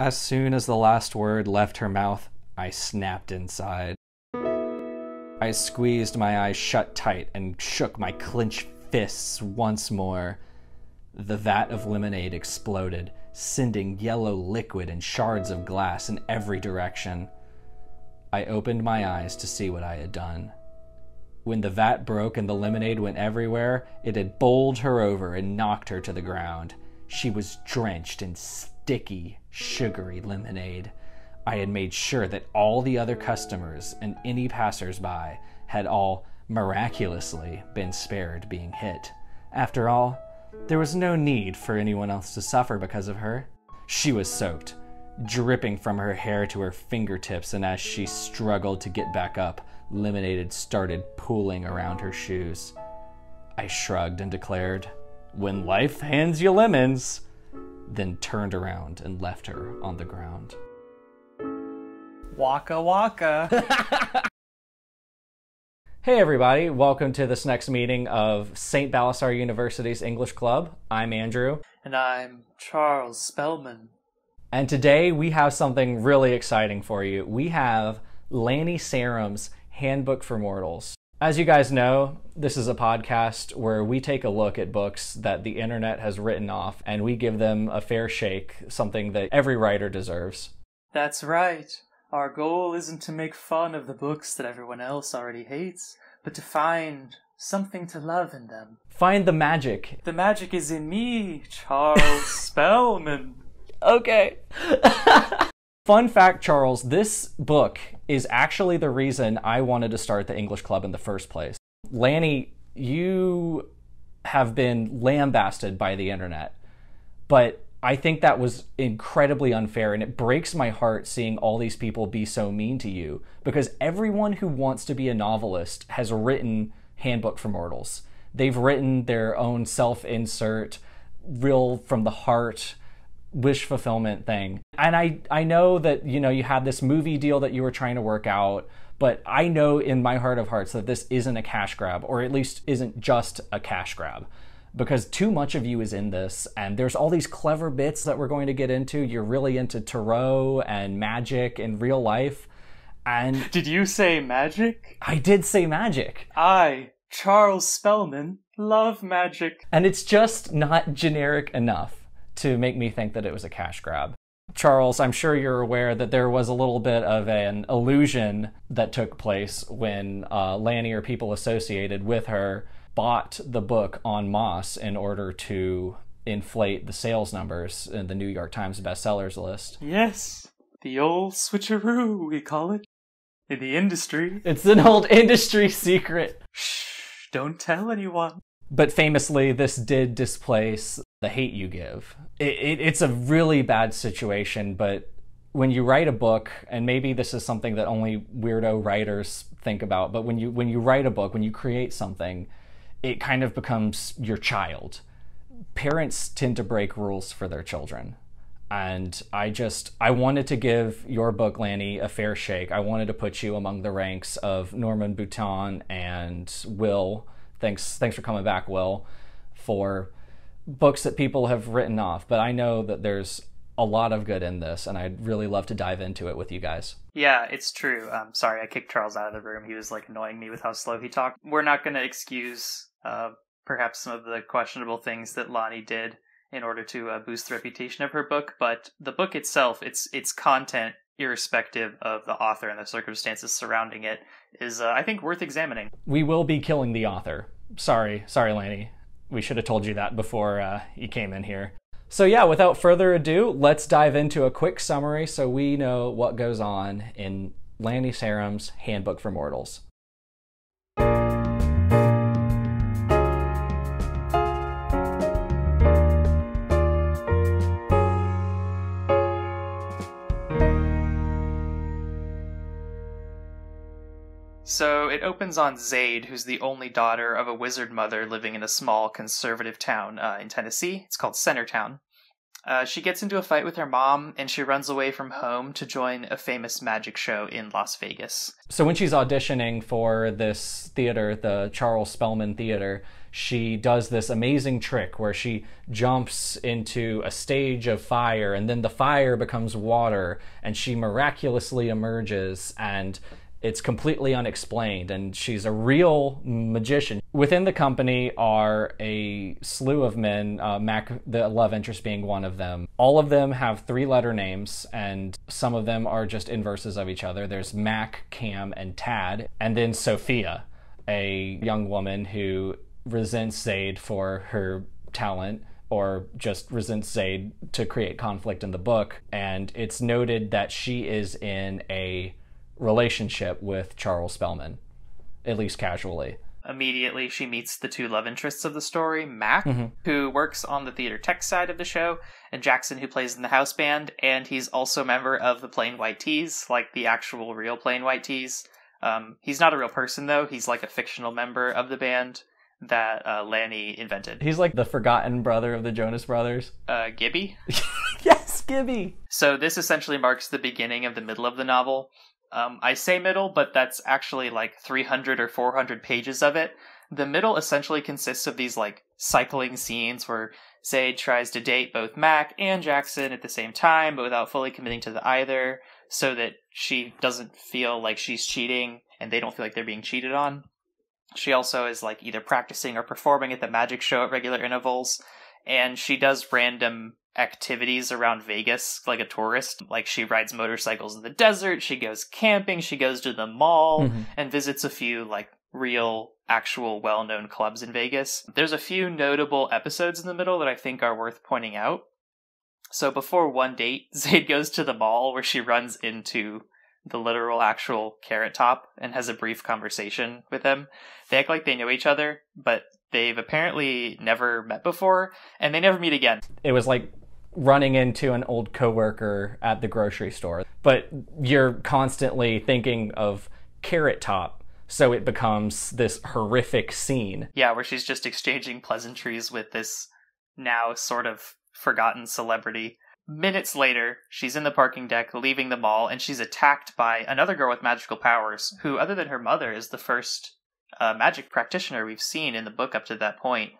As soon as the last word left her mouth, I snapped inside. I squeezed my eyes shut tight and shook my clenched fists once more. The vat of lemonade exploded, sending yellow liquid and shards of glass in every direction. I opened my eyes to see what I had done. When the vat broke and the lemonade went everywhere, it had bowled her over and knocked her to the ground. She was drenched and sticky, sugary lemonade. I had made sure that all the other customers and any passersby had all miraculously been spared being hit. After all, there was no need for anyone else to suffer because of her. She was soaked, dripping from her hair to her fingertips, and as she struggled to get back up, lemonade started pooling around her shoes. I shrugged and declared, When life hands you lemons, then turned around and left her on the ground. Waka waka. Hey everybody, welcome to this next meeting of St. Balasar University's English Club. I'm Andrew. and I'm Charles Spellman. And today we have something really exciting for you. We have Lani Sarem's Handbook for Mortals. As you guys know, this is a podcast where we take a look at books that the internet has written off and we give them a fair shake, something that every writer deserves. That's right. Our goal isn't to make fun of the books that everyone else already hates, but to find something to love in them. Find the magic. The magic is in me, Charles Spellman. Okay. Fun fact, Charles, this book is actually the reason I wanted to start the English Club in the first place. Lani, you have been lambasted by the internet, but I think that was incredibly unfair, and it breaks my heart seeing all these people be so mean to you because everyone who wants to be a novelist has written Handbook for Mortals. They've written their own self insert, real from the heart wish fulfillment thing. And I I know that you know you had this movie deal that you were trying to work out, but I know in my heart of hearts that this isn't a cash grab or at least isn't just a cash grab because too much of you is in this and there's all these clever bits that we're going to get into. You're really into tarot and magic in real life. And Did you say magic? I did say magic. I, Charles Spellman, love magic. And it's just not generic enough to make me think that it was a cash grab. Charles, I'm sure you're aware that there was a little bit of an illusion that took place when uh, Lanny or people associated with her bought the book on Moss in order to inflate the sales numbers in the New York Times bestsellers list. Yes, the old switcheroo, we call it. In the industry. It's an old industry secret. Shh, don't tell anyone. But famously, this did displace the Hate U Give. It, it, it's a really bad situation, but when you write a book, and maybe this is something that only weirdo writers think about, but when you when you write a book, when you create something, it kind of becomes your child. Parents tend to break rules for their children. And I just I wanted to give your book, Lani, a fair shake. I wanted to put you among the ranks of Norman Bouton and Will. Thanks thanks for coming back, Will, for books that people have written off. But I know that there's a lot of good in this, and I'd really love to dive into it with you guys. Yeah, it's true. Um, sorry, I kicked Charles out of the room. He was like annoying me with how slow he talked. We're not going to excuse uh, perhaps some of the questionable things that Lonnie did in order to uh, boost the reputation of her book, but the book itself, its its content, irrespective of the author and the circumstances surrounding it, is uh, I think worth examining. We will be killing the author. Sorry, sorry, Lani. We should have told you that before uh, you came in here. So, yeah, without further ado, let's dive into a quick summary so we know what goes on in Lani Sarem's Handbook for Mortals. It opens on Zade, who's the only daughter of a wizard mother living in a small conservative town uh, in Tennessee. It's called Centertown. Uh, she gets into a fight with her mom and she runs away from home to join a famous magic show in Las Vegas. So, when she's auditioning for this theater, the Charles Spellman Theater, she does this amazing trick where she jumps into a stage of fire and then the fire becomes water and she miraculously emerges and it's completely unexplained and she's a real magician within the company are a slew of men uh, mac the love interest being one of them all of them have three letter names and some of them are just inverses of each other there's mac cam and tad and then sophia a young woman who resents zade for her talent or just resents Zade to create conflict in the book. And it's noted that she is in a relationship with Charles Spellman, at least casually. Immediately, she meets the two love interests of the story Mac, mm-hmm. who works on the theater tech side of the show, and Jackson, who plays in the house band, and he's also a member of the Plain White T's, like the actual real Plain White T's. Um, he's not a real person, though. He's like a fictional member of the band that uh, Lani invented. He's like the forgotten brother of the Jonas Brothers. Uh, Gibby. yes, Gibby. So this essentially marks the beginning of the middle of the novel. Um, I say middle, but that's actually like 300 or 400 pages of it. The middle essentially consists of these like cycling scenes where Zade tries to date both Mac and Jackson at the same time, but without fully committing to the either, so that she doesn't feel like she's cheating and they don't feel like they're being cheated on. She also is like either practicing or performing at the magic show at regular intervals, and she does random activities around Vegas like a tourist. Like she rides motorcycles in the desert, she goes camping, she goes to the mall Mhm. and visits a few like real actual well-known clubs in Vegas. There's a few notable episodes in the middle that I think are worth pointing out. So before one date, Zade goes to the mall where she runs into the literal actual carrot top and has a brief conversation with him. They act like they know each other, but they've apparently never met before and they never meet again. It was like running into an old coworker at the grocery store, but you're constantly thinking of Carrot Top, so it becomes this horrific scene. Yeah, where she's just exchanging pleasantries with this now sort of forgotten celebrity. Minutes later, she's in the parking deck leaving the mall and she's attacked by another girl with magical powers, who, other than her mother, is the first uh, magic practitioner we've seen in the book up to that point.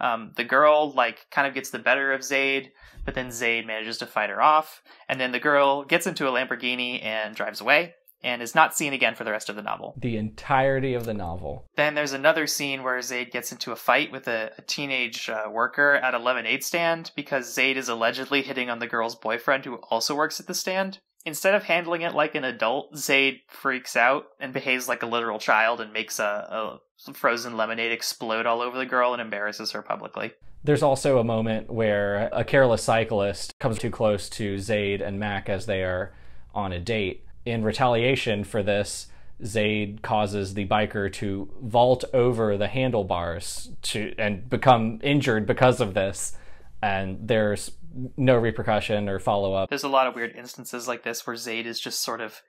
Um, the girl, like, kind of gets the better of Zade, but then Zade manages to fight her off, and then the girl gets into a Lamborghini and drives away, and is not seen again for the rest of the novel. The entirety of the novel. Then there's another scene where Zade gets into a fight with a, a teenage uh, worker at a lemonade stand because Zade is allegedly hitting on the girl's boyfriend who also works at the stand. Instead of handling it like an adult, Zade freaks out and behaves like a literal child and makes a, a frozen lemonade explode all over the girl and embarrasses her publicly. There's also a moment where a careless cyclist comes too close to Zade and Mac as they are on a date. In retaliation for this, Zade causes the biker to vault over the handlebars to and become injured because of this. And there's no repercussion or follow up. There's a lot of weird instances like this where Zade is just sort of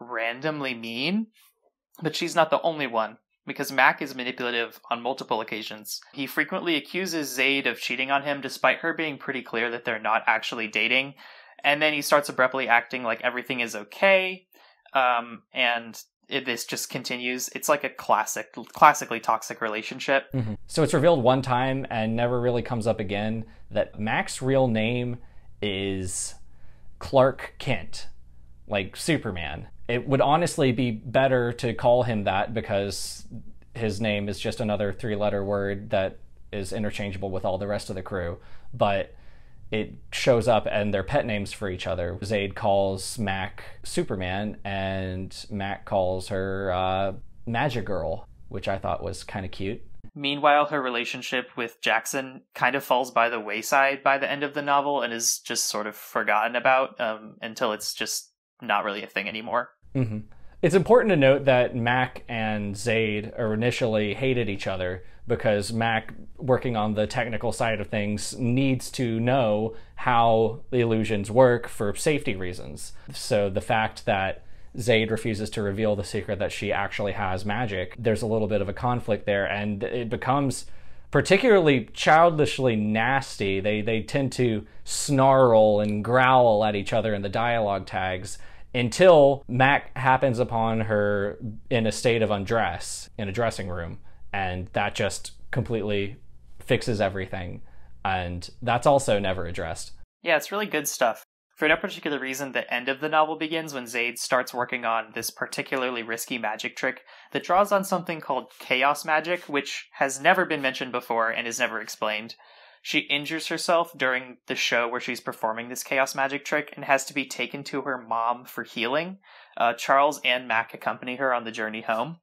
randomly mean, but she's not the only one because Mac is manipulative on multiple occasions. He frequently accuses Zade of cheating on him despite her being pretty clear that they're not actually dating. And then he starts abruptly acting like everything is okay. Um, and it, this just continues. It's like a classic, classically toxic relationship. Mm-hmm. So it's revealed one time and never really comes up again that Mac's real name is Clark Kent, like Superman. It would honestly be better to call him that because his name is just another three letter word that is interchangeable with all the rest of the crew. But it shows up and they're pet names for each other. Zade calls Mac Superman, and Mac calls her uh, Magic Girl, which I thought was kind of cute. Meanwhile, her relationship with Jackson kind of falls by the wayside by the end of the novel and is just sort of forgotten about um, until it's just not really a thing anymore. hmm It's important to note that Mac and Zade initially hated each other because Mac, working on the technical side of things, needs to know how the illusions work for safety reasons. So the fact that Zade refuses to reveal the secret that she actually has magic, there's a little bit of a conflict there, and it becomes particularly childishly nasty. They they tend to snarl and growl at each other in the dialogue tags until Mac happens upon her in a state of undress in a dressing room, and that just completely fixes everything. And that's also never addressed. Yeah, it's really good stuff. For no particular reason, the end of the novel begins when Zade starts working on this particularly risky magic trick that draws on something called chaos magic, which has never been mentioned before and is never explained. She injures herself during the show where she's performing this chaos magic trick and has to be taken to her mom for healing. Uh, Charles and Mac accompany her on the journey home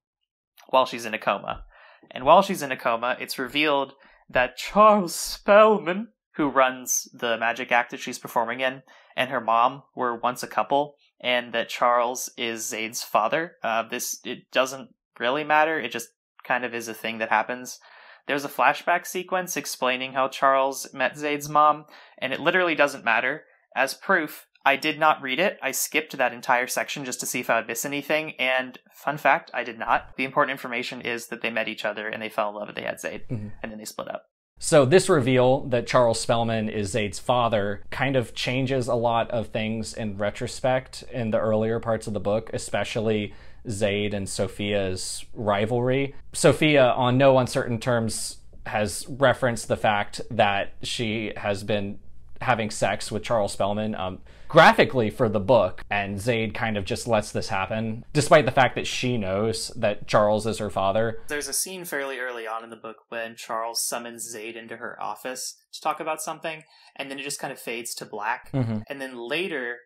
while she's in a coma. And while she's in a coma, it's revealed that Charles Spellman, who runs the magic act that she's performing in, and her mom were once a couple, and that Charles is Zade's father. Uh, this it doesn't really matter. It just kind of is a thing that happens. There's a flashback sequence explaining how Charles met Zade's mom, and it literally doesn't matter. As proof, I did not read it. I skipped that entire section just to see if I would miss anything, and fun fact, I did not. The important information is that they met each other and they fell in love and they had Zade, mm-hmm. and then they split up. So this reveal that Charles Spellman is Zade's father kind of changes a lot of things in retrospect in the earlier parts of the book, especially Zade and Sophia's rivalry. Sophia, on no uncertain terms, has referenced the fact that she has been having sex with Charles Spellman um, graphically for the book, and Zade kind of just lets this happen, despite the fact that she knows that Charles is her father. There's a scene fairly early on in the book when Charles summons Zade into her office to talk about something, and then it just kind of fades to black. Mm-hmm. And then later,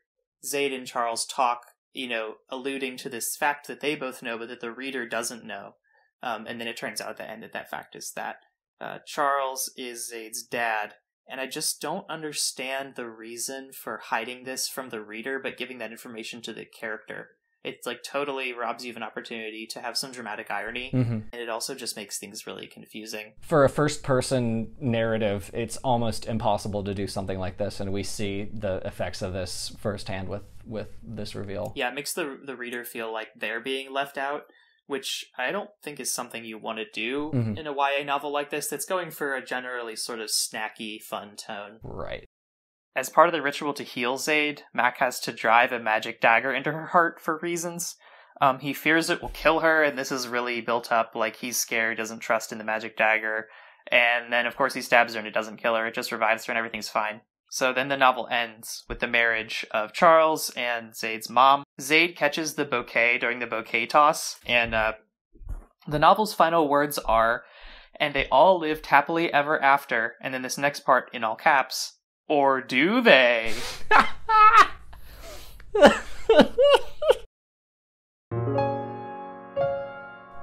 Zade and Charles talk, you know, alluding to this fact that they both know, but that the reader doesn't know. Um, and then it turns out at the end that that fact is that uh, Charles is Zade's dad, and I just don't understand the reason for hiding this from the reader but giving that information to the character. It's like totally robs you of an opportunity to have some dramatic irony, mm-hmm. and it also just makes things really confusing. For a first-person narrative, it's almost impossible to do something like this, and we see the effects of this firsthand with with this reveal. Yeah, it makes the the reader feel like they're being left out, which I don't think is something you want to do mm-hmm. in a YA novel like this that's going for a generally sort of snacky, fun tone. Right. As part of the ritual to heal Zade, Mac has to drive a magic dagger into her heart for reasons. Um, he fears it will kill her, and this is really built up like he's scared, doesn't trust in the magic dagger. And then, of course, he stabs her and it doesn't kill her, it just revives her and everything's fine. So then the novel ends with the marriage of Charles and Zade's mom. Zade catches the bouquet during the bouquet toss, and uh, the novel's final words are, and they all lived happily ever after, and then this next part in all caps, or do they?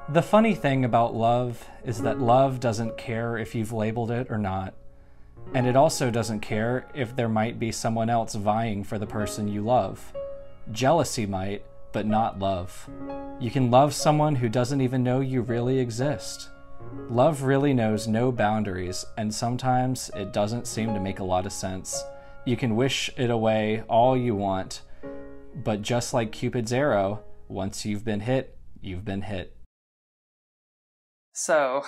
the funny thing about love is that love doesn't care if you've labeled it or not. And it also doesn't care if there might be someone else vying for the person you love. Jealousy might, but not love. You can love someone who doesn't even know you really exist. Love really knows no boundaries, and sometimes it doesn't seem to make a lot of sense. You can wish it away all you want, but just like Cupid's arrow, once you've been hit, you've been hit. So,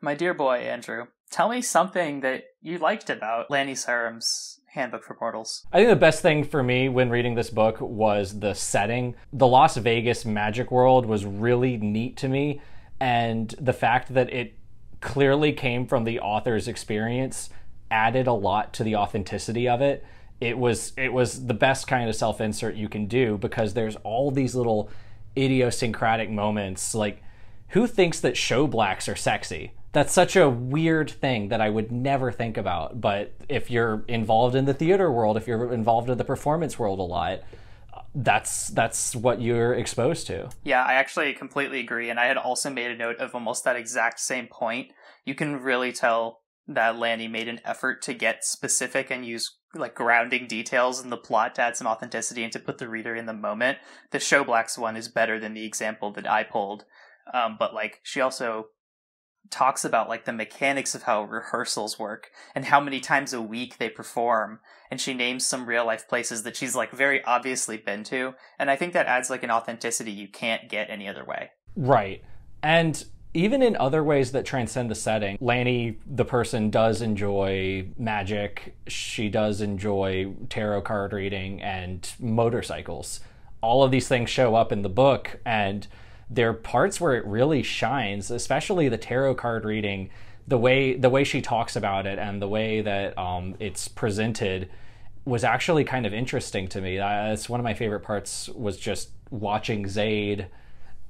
my dear boy, Andrew, tell me something that you liked about Lani Sarem's Handbook for Mortals. I think the best thing for me when reading this book was the setting. The Las Vegas magic world was really neat to me, and the fact that it clearly came from the author's experience added a lot to the authenticity of it. It was it was the best kind of self-insert you can do because there's all these little idiosyncratic moments like who thinks that show blacks are sexy? That's such a weird thing that I would never think about. But if you're involved in the theater world, if you're involved in the performance world a lot, that's that's what you're exposed to. Yeah, I actually completely agree, and I had also made a note of almost that exact same point. You can really tell that Lani made an effort to get specific and use like grounding details in the plot to add some authenticity and to put the reader in the moment. The show blacks one is better than the example that I pulled. Um, but like she also talks about like the mechanics of how rehearsals work and how many times a week they perform and she names some real life places that she's like very obviously been to and i think that adds like an authenticity you can't get any other way. Right. And even in other ways that transcend the setting lani the person does enjoy magic. She does enjoy tarot card reading and motorcycles. All of these things show up in the book and there are parts where it really shines, especially the tarot card reading. the way the way she talks about it and the way that um, it's presented was actually kind of interesting to me. That's one of my favorite parts was just watching Zade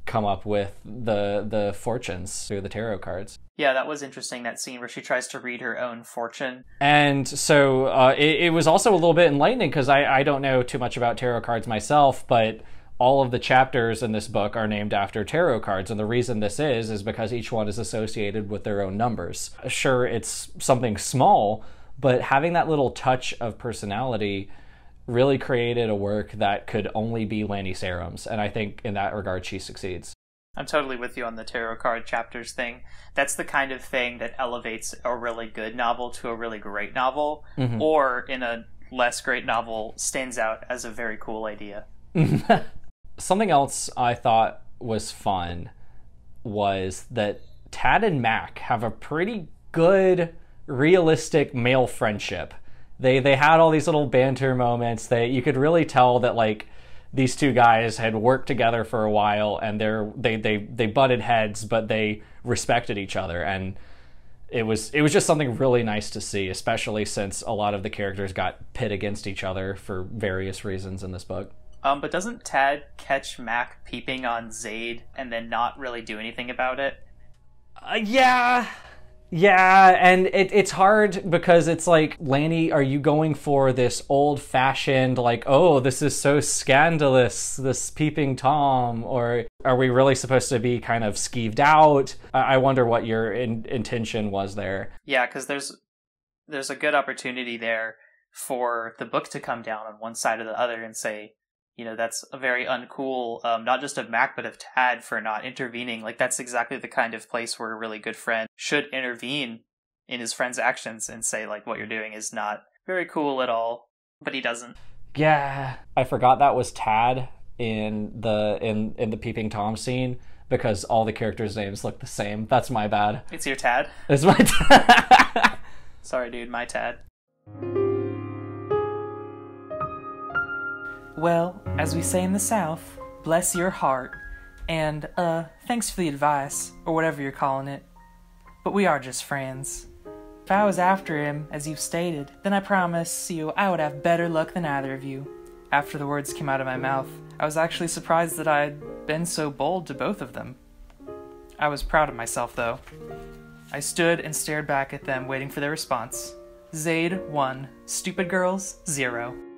come up with the the fortunes through the tarot cards. Yeah, that was interesting. That scene where she tries to read her own fortune. And so uh, it, it, was also a little bit enlightening because I, I don't know too much about tarot cards myself, but all of the chapters in this book are named after tarot cards. And the reason this is, is because each one is associated with their own numbers. Sure, it's something small, but having that little touch of personality really created a work that could only be Lani Sarem's. And I think in that regard, she succeeds. I'm totally with you on the tarot card chapters thing. That's the kind of thing that elevates a really good novel to a really great novel, mm-hmm. or in a less great novel, stands out as a very cool idea. Something else I thought was fun was that Tad and Mac have a pretty good, realistic male friendship. They they had all these little banter moments. that you could really tell that like these two guys had worked together for a while and they're they they they butted heads but they respected each other and it was it was just something really nice to see especially since a lot of the characters got pit against each other for various reasons in this book um but doesn't tad catch mac peeping on zade and then not really do anything about it uh, yeah yeah, and it, it's hard because it's like, Lani, are you going for this old fashioned, like, oh, this is so scandalous, this peeping Tom? Or are we really supposed to be kind of skeeved out? I, I wonder what your in- intention was there. Yeah, because there's there's a good opportunity there for the book to come down on one side or the other and say, you know that's a very uncool um, not just of mac but of tad for not intervening. Like that's exactly the kind of place where a really good friend should intervene in his friend's actions and say like what you're doing is not very cool at all but he doesn't. Yeah. I forgot that was tad in the in in the peeping tom scene because all the characters names look the same. That's my bad. It's your tad? It's my tad. Sorry dude. My tad Well, as we say in the South, bless your heart, and, uh, thanks for the advice, or whatever you're calling it. But we are just friends. If I was after him, as you've stated, then I promise you I would have better luck than either of you. After the words came out of my mouth, I was actually surprised that I had been so bold to both of them. I was proud of myself, though. I stood and stared back at them, waiting for their response. Zade 1, Stupid Girls 0.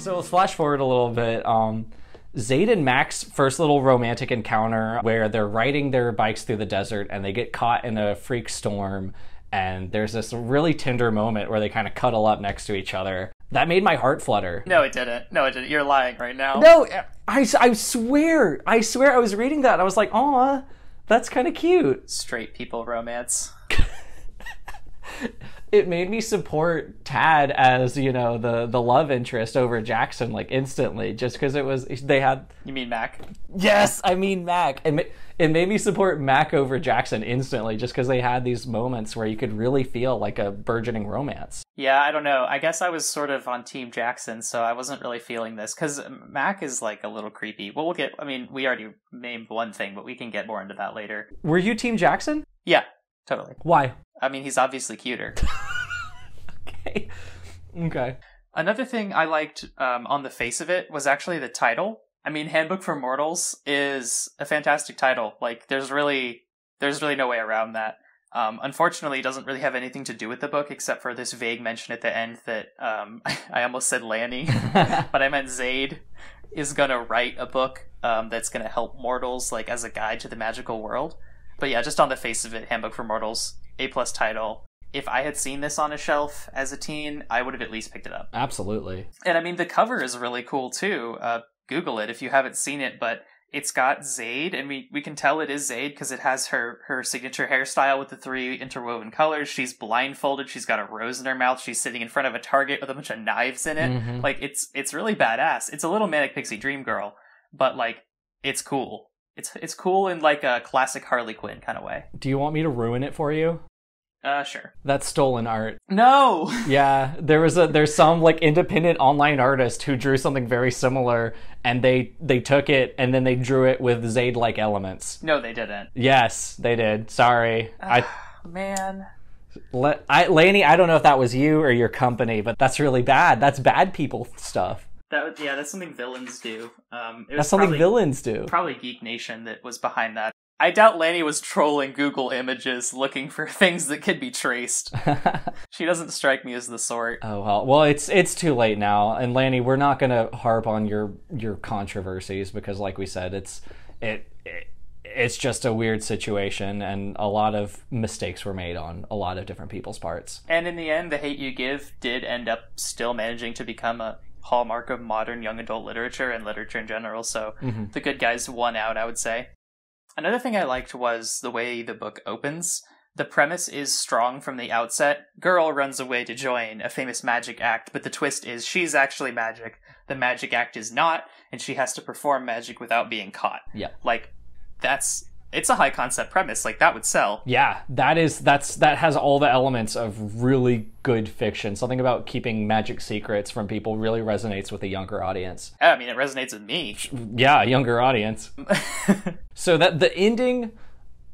So let's flash forward a little bit. Um, Zade and Mac's first little romantic encounter where they're riding their bikes through the desert and they get caught in a freak storm and there's this really tender moment where they kind of cuddle up next to each other. That made my heart flutter. No, it didn't. No, it didn't. You're lying right now. No, I, I swear. I swear I was reading that. I was like, aw, that's kind of cute. Straight people romance. it made me support Tad as you know the the love interest over Jackson like instantly just because it was they had. You mean Mac? Yes, I mean Mac. It it made me support Mac over Jackson instantly just because they had these moments where you could really feel like a burgeoning romance. Yeah, I don't know. I guess I was sort of on Team Jackson, so I wasn't really feeling this because Mac is like a little creepy. Well, we'll get. I mean, we already named one thing, but we can get more into that later. Were you Team Jackson? Yeah, totally. Why? I mean, he's obviously cuter. okay. Okay. Another thing I liked um, on the face of it was actually the title. I mean, Handbook for Mortals is a fantastic title. Like, there's really there's really no way around that. Um, unfortunately, it doesn't really have anything to do with the book except for this vague mention at the end that um, I almost said Lani, but I meant Zade is gonna write a book um, that's gonna help mortals like as a guide to the magical world. But yeah, just on the face of it, Handbook for Mortals a plus title. If I had seen this on a shelf as a teen, I would have at least picked it up. Absolutely. And I mean, the cover is really cool too. Uh, Google it if you haven't seen it, but it's got Zade, and we, we can tell it is Zade because it has her, her signature hairstyle with the three interwoven colors. She's blindfolded. She's got a rose in her mouth. She's sitting in front of a target with a bunch of knives in it. Mm-hmm. Like it's it's really badass. It's a little manic pixie dream girl, but like it's cool. It's it's cool in like a classic Harley Quinn kind of way. Do you want me to ruin it for you? Uh, sure. That's stolen art. No! Yeah, there was a there's some like independent online artist who drew something very similar and they they took it and then they drew it with Zade like elements. No, they didn't. Yes, they did. Sorry. I Man. Le- I Laney, I don't know if that was you or your company, but that's really bad. That's bad people stuff. That yeah, that's something villains do. Um, it was That's something probably, villains do. probably Geek Nation that was behind that. I doubt Lani was trolling Google Images looking for things that could be traced. she doesn't strike me as the sort. Oh well, well it's it's too late now. And Lani, we're not gonna harp on your your controversies because, like we said, it's it, it it's just a weird situation, and a lot of mistakes were made on a lot of different people's parts. And in the end, The Hate U Give did end up still managing to become a hallmark of modern young adult literature and literature in general. So Mhm. the good guys won out, I would say. Another thing I liked was the way the book opens. The premise is strong from the outset. Girl runs away to join a famous magic act, but the twist is she's actually magic. The magic act is not, and she has to perform magic without being caught. Yeah. Like, that's. It's a high concept premise. Like, that would sell. Yeah, that is that's that has all the elements of really good fiction. Something about keeping magic secrets from people really resonates with a younger audience. I mean, it resonates with me. Yeah, younger audience. so that the ending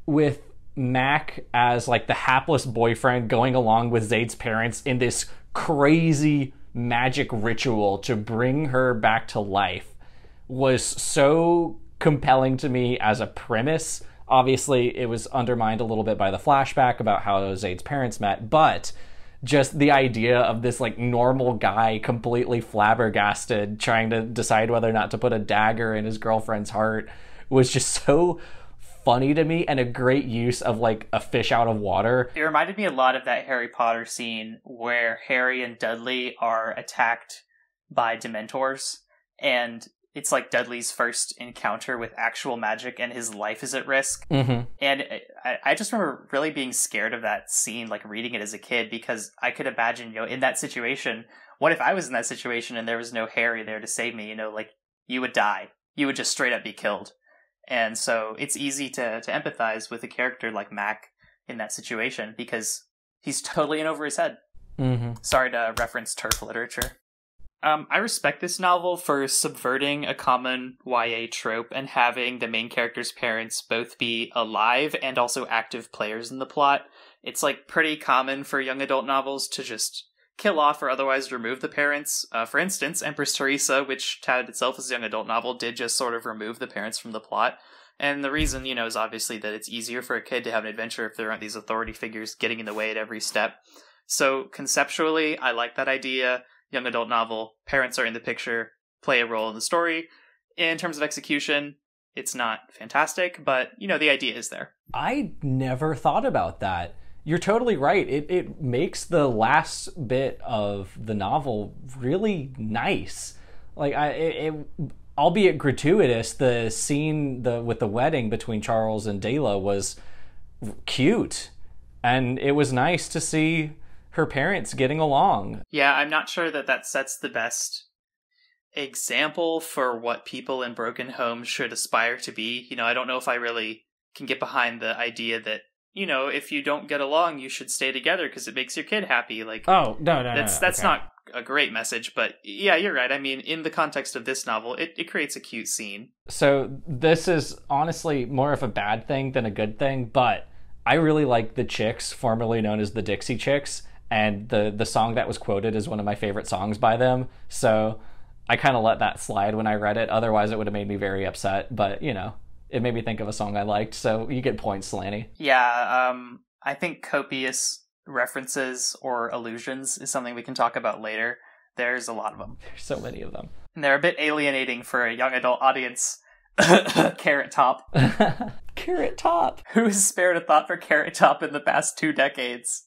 with Mac as like the hapless boyfriend going along with Zade's parents in this crazy magic ritual to bring her back to life was so compelling to me as a premise. Obviously, it was undermined a little bit by the flashback about how Zade's parents met, but just the idea of this like normal guy completely flabbergasted trying to decide whether or not to put a dagger in his girlfriend's heart was just so funny to me and a great use of like a fish out of water. It reminded me a lot of that Harry Potter scene where Harry and Dudley are attacked by Dementors, and it's like Dudley's first encounter with actual magic, and his life is at risk. Mm-hmm. And I, I just remember really being scared of that scene, like reading it as a kid, because I could imagine, you know, in that situation, what if I was in that situation and there was no Harry there to save me? You know, like you would die, you would just straight up be killed. And so it's easy to, to empathize with a character like Mac in that situation because he's totally in over his head. Mm-hmm. Sorry to reference turf literature. Um, I respect this novel for subverting a common YA trope and having the main character's parents both be alive and also active players in the plot. It's like pretty common for young adult novels to just kill off or otherwise remove the parents. Uh, for instance, Empress Theresa, which touted itself as a young adult novel, did just sort of remove the parents from the plot. And the reason, you know, is obviously that it's easier for a kid to have an adventure if there aren't these authority figures getting in the way at every step. So conceptually, I like that idea. Young adult novel, parents are in the picture, play a role in the story. In terms of execution, it's not fantastic, but you know, the idea is there. I never thought about that. You're totally right. It it makes the last bit of the novel really nice. Like I it, it albeit gratuitous, the scene the with the wedding between Charles and Dela was cute. And it was nice to see her parents getting along. Yeah, I'm not sure that that sets the best example for what people in broken homes should aspire to be. You know, I don't know if I really can get behind the idea that, you know, if you don't get along, you should stay together because it makes your kid happy. Like, Oh, no, no, that's that's not a great message, but yeah, you're right. I mean, in the context of this novel, it, it creates a cute scene. So this is honestly more of a bad thing than a good thing, but I really like the Chicks, formerly known as the Dixie Chicks, and the the song that was quoted is one of my favorite songs by them. So I kind of let that slide when I read it. Otherwise, it would have made me very upset. But you know, it made me think of a song I liked. So you get points, Slaney. Yeah, um, I think copious references or allusions is something we can talk about later. There's a lot of them. There's so many of them. And they're a bit alienating for a young adult audience. Carrot Top. Carrot Top. Who has spared a thought for Carrot Top in the past two decades?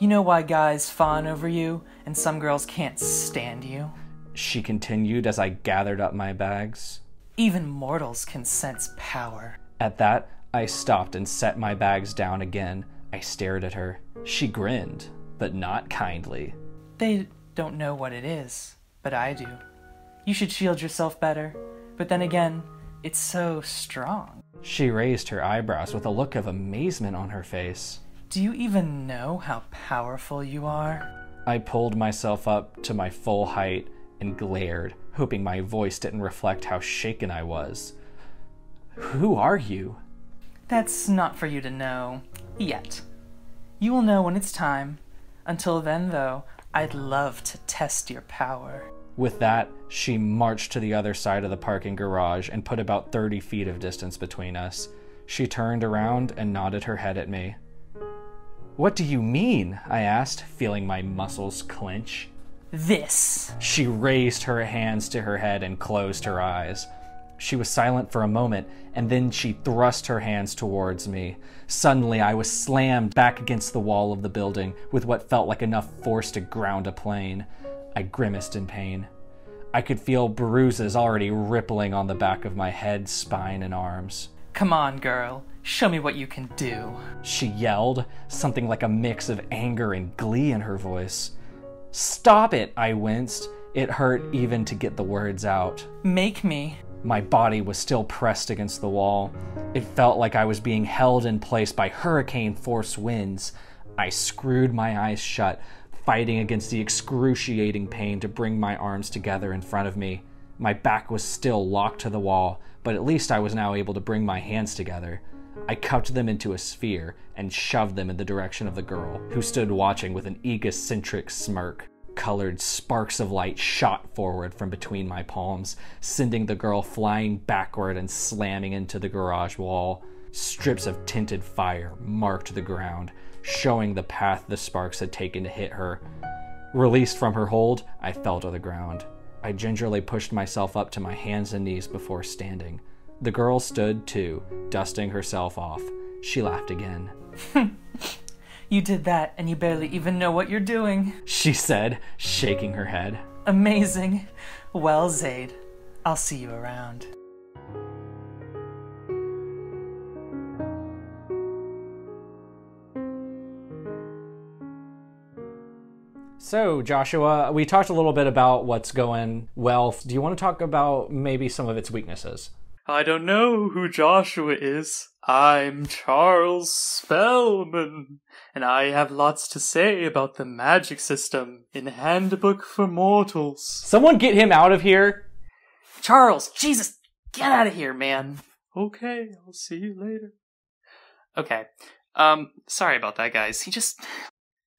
You know why guys fawn over you and some girls can't stand you? She continued as I gathered up my bags. Even mortals can sense power. At that, I stopped and set my bags down again. I stared at her. She grinned, but not kindly. They don't know what it is, but I do. You should shield yourself better. But then again, it's so strong. She raised her eyebrows with a look of amazement on her face. Do you even know how powerful you are? I pulled myself up to my full height and glared, hoping my voice didn't reflect how shaken I was. Who are you? That's not for you to know. Yet. You will know when it's time. Until then, though, I'd love to test your power. With that, she marched to the other side of the parking garage and put about 30 feet of distance between us. She turned around and nodded her head at me. What do you mean? I asked, feeling my muscles clench. This. She raised her hands to her head and closed her eyes. She was silent for a moment, and then she thrust her hands towards me. Suddenly, I was slammed back against the wall of the building with what felt like enough force to ground a plane. I grimaced in pain. I could feel bruises already rippling on the back of my head, spine, and arms. Come on, girl. Show me what you can do. She yelled, something like a mix of anger and glee in her voice. Stop it, I winced. It hurt even to get the words out. Make me. My body was still pressed against the wall. It felt like I was being held in place by hurricane force winds. I screwed my eyes shut, fighting against the excruciating pain to bring my arms together in front of me. My back was still locked to the wall, but at least I was now able to bring my hands together. I cupped them into a sphere and shoved them in the direction of the girl, who stood watching with an egocentric smirk. Colored sparks of light shot forward from between my palms, sending the girl flying backward and slamming into the garage wall. Strips of tinted fire marked the ground, showing the path the sparks had taken to hit her. Released from her hold, I fell to the ground. I gingerly pushed myself up to my hands and knees before standing. The girl stood too, dusting herself off. She laughed again. You did that, and you barely even know what you're doing. She said, shaking her head. Amazing. Well, Zade, I'll see you around. So, Joshua, we talked a little bit about what's going well. Do you want to talk about maybe some of its weaknesses? I don't know who Joshua is. I'm Charles Spellman, and I have lots to say about the magic system in Handbook for Mortals. Someone get him out of here. Charles, Jesus, get out of here, man. Okay, I'll see you later. Okay. Um, sorry about that, guys. He just.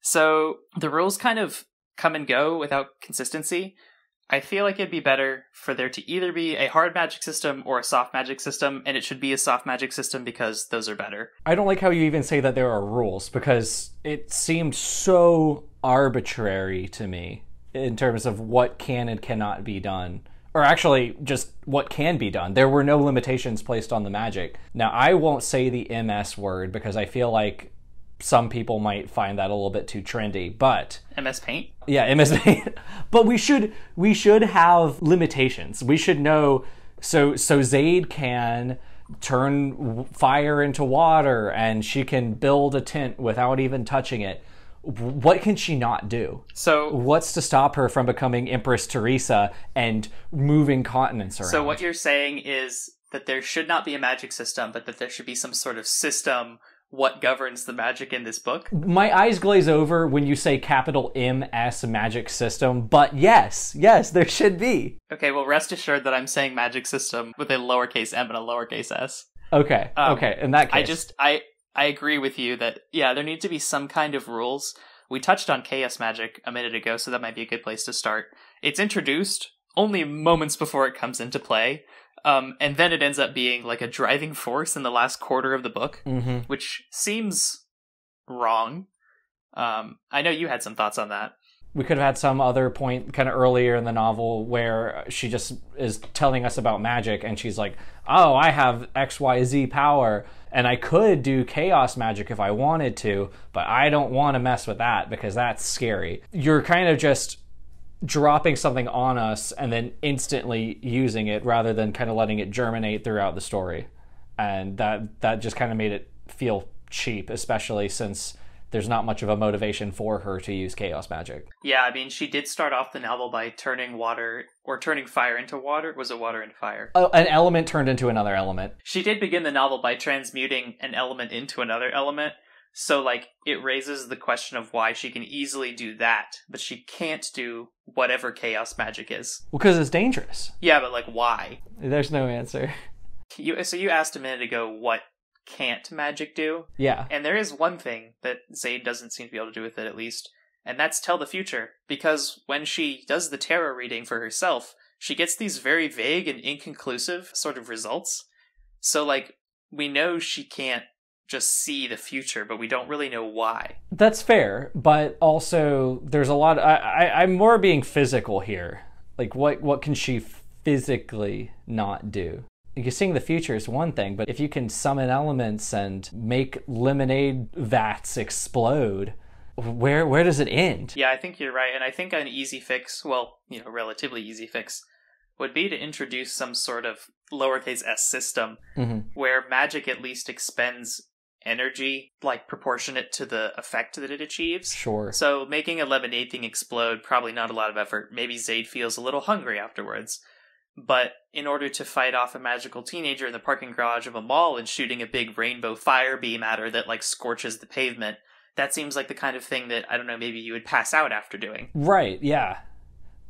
So, the rules kind of come and go without consistency. I feel like it'd be better for there to either be a hard magic system or a soft magic system, and it should be a soft magic system because those are better. I don't like how you even say that there are rules because it seemed so arbitrary to me in terms of what can and cannot be done. Or actually, just what can be done. There were no limitations placed on the magic. Now, I won't say the MS word because I feel like some people might find that a little bit too trendy, but MS Paint? yeah, MS Paint. but we should we should have limitations. We should know. So so Zade can turn fire into water, and she can build a tent without even touching it. What can she not do? So, What's to stop her from becoming Empress Theresa and moving continents around? so what you're saying is that there should not be a magic system, but that there should be some sort of system what governs the magic in this book. My eyes glaze over when you say capital MS magic system, but yes, yes, there should be. Okay, well, rest assured that I'm saying magic system with a lowercase m and a lowercase s. Okay, Um, okay. In that case, I just I I agree with you that yeah, there need to be some kind of rules. We touched on chaos magic a minute ago, so that might be a good place to start. It's introduced only moments before it comes into play, um, and then it ends up being like a driving force in the last quarter of the book, Mhm. which seems wrong. Um, I know you had some thoughts on that. we could have had some other point kind of earlier in the novel where she just is telling us about magic and she's like, "Oh, I have XYZ power and I could do chaos magic if I wanted to, but I don't want to mess with that because that's scary." You're kind of just dropping something on us and then instantly using it rather than kind of letting it germinate throughout the story. And that that just kind of made it feel cheap, especially since there's not much of a motivation for her to use chaos magic. Yeah, I mean, she did start off the novel by turning water or turning fire into water. Was it water into fire? Oh, an element turned into another element. She did begin the novel by transmuting an element into another element. So, like, it raises the question of why she can easily do that, but she can't do whatever chaos magic is. Well, because it's dangerous. Yeah, but, like, why? There's no answer. You, so, you asked a minute ago what can't magic do? Yeah. And there is one thing that Zade doesn't seem to be able to do with it, at least, and that's tell the future. Because when she does the tarot reading for herself, she gets these very vague and inconclusive sort of results. So, like, we know she can't just see the future, but we don't really know why. That's fair, but also there's a lot. I, I I'm more being physical here. Like, what what can she physically not do? Because seeing the future is one thing, but if you can summon elements and make lemonade vats explode, where where does it end? Yeah, I think you're right, and I think an easy fix, well, you know, relatively easy fix, would be to introduce some sort of lowercase s system Mhm. where magic at least expends energy like proportionate to the effect that it achieves. Sure. So making a lemonade thing explode, probably not a lot of effort. Maybe Zade feels a little hungry afterwards. But in order to fight off a magical teenager in the parking garage of a mall and shooting a big rainbow fire beam at her that like scorches the pavement, that seems like the kind of thing that I don't know, maybe you would pass out after doing. Right, yeah.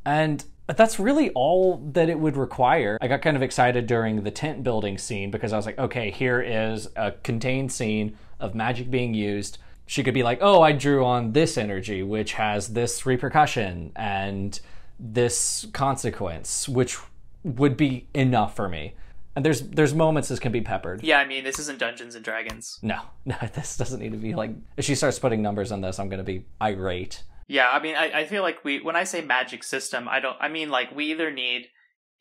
And that's really all that it would require. I got kind of excited during the tent building scene because I was like, okay, here is a contained scene of magic being used. She could be like, oh, I drew on this energy, which has this repercussion and this consequence, which would be enough for me. And there's there's moments this can be peppered. Yeah, I mean, this isn't Dungeons and Dragons. No, no, this doesn't need to be like. If she starts putting numbers on this, I'm gonna be irate. Yeah, I mean, I, I feel like we, when I say magic system, I don't, I mean, like, we either need,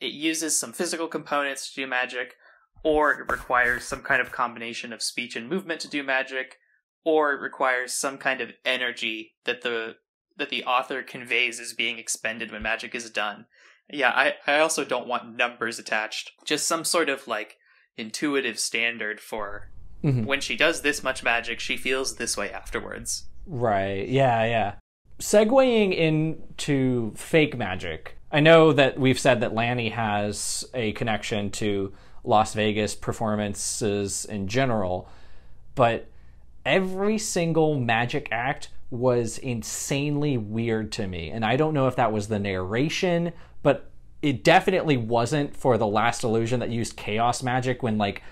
it uses some physical components to do magic, or it requires some kind of combination of speech and movement to do magic, or it requires some kind of energy that the, that the author conveys as being expended when magic is done. Yeah, I, I also don't want numbers attached. Just some sort of, like, intuitive standard for Mhm. when she does this much magic, she feels this way afterwards. Right. Yeah, yeah. Segueing into fake magic. I know that we've said that Lani has a connection to Las Vegas performances in general, but every single magic act was insanely weird to me. And I don't know if that was the narration, but it definitely wasn't for the last illusion that used chaos magic when like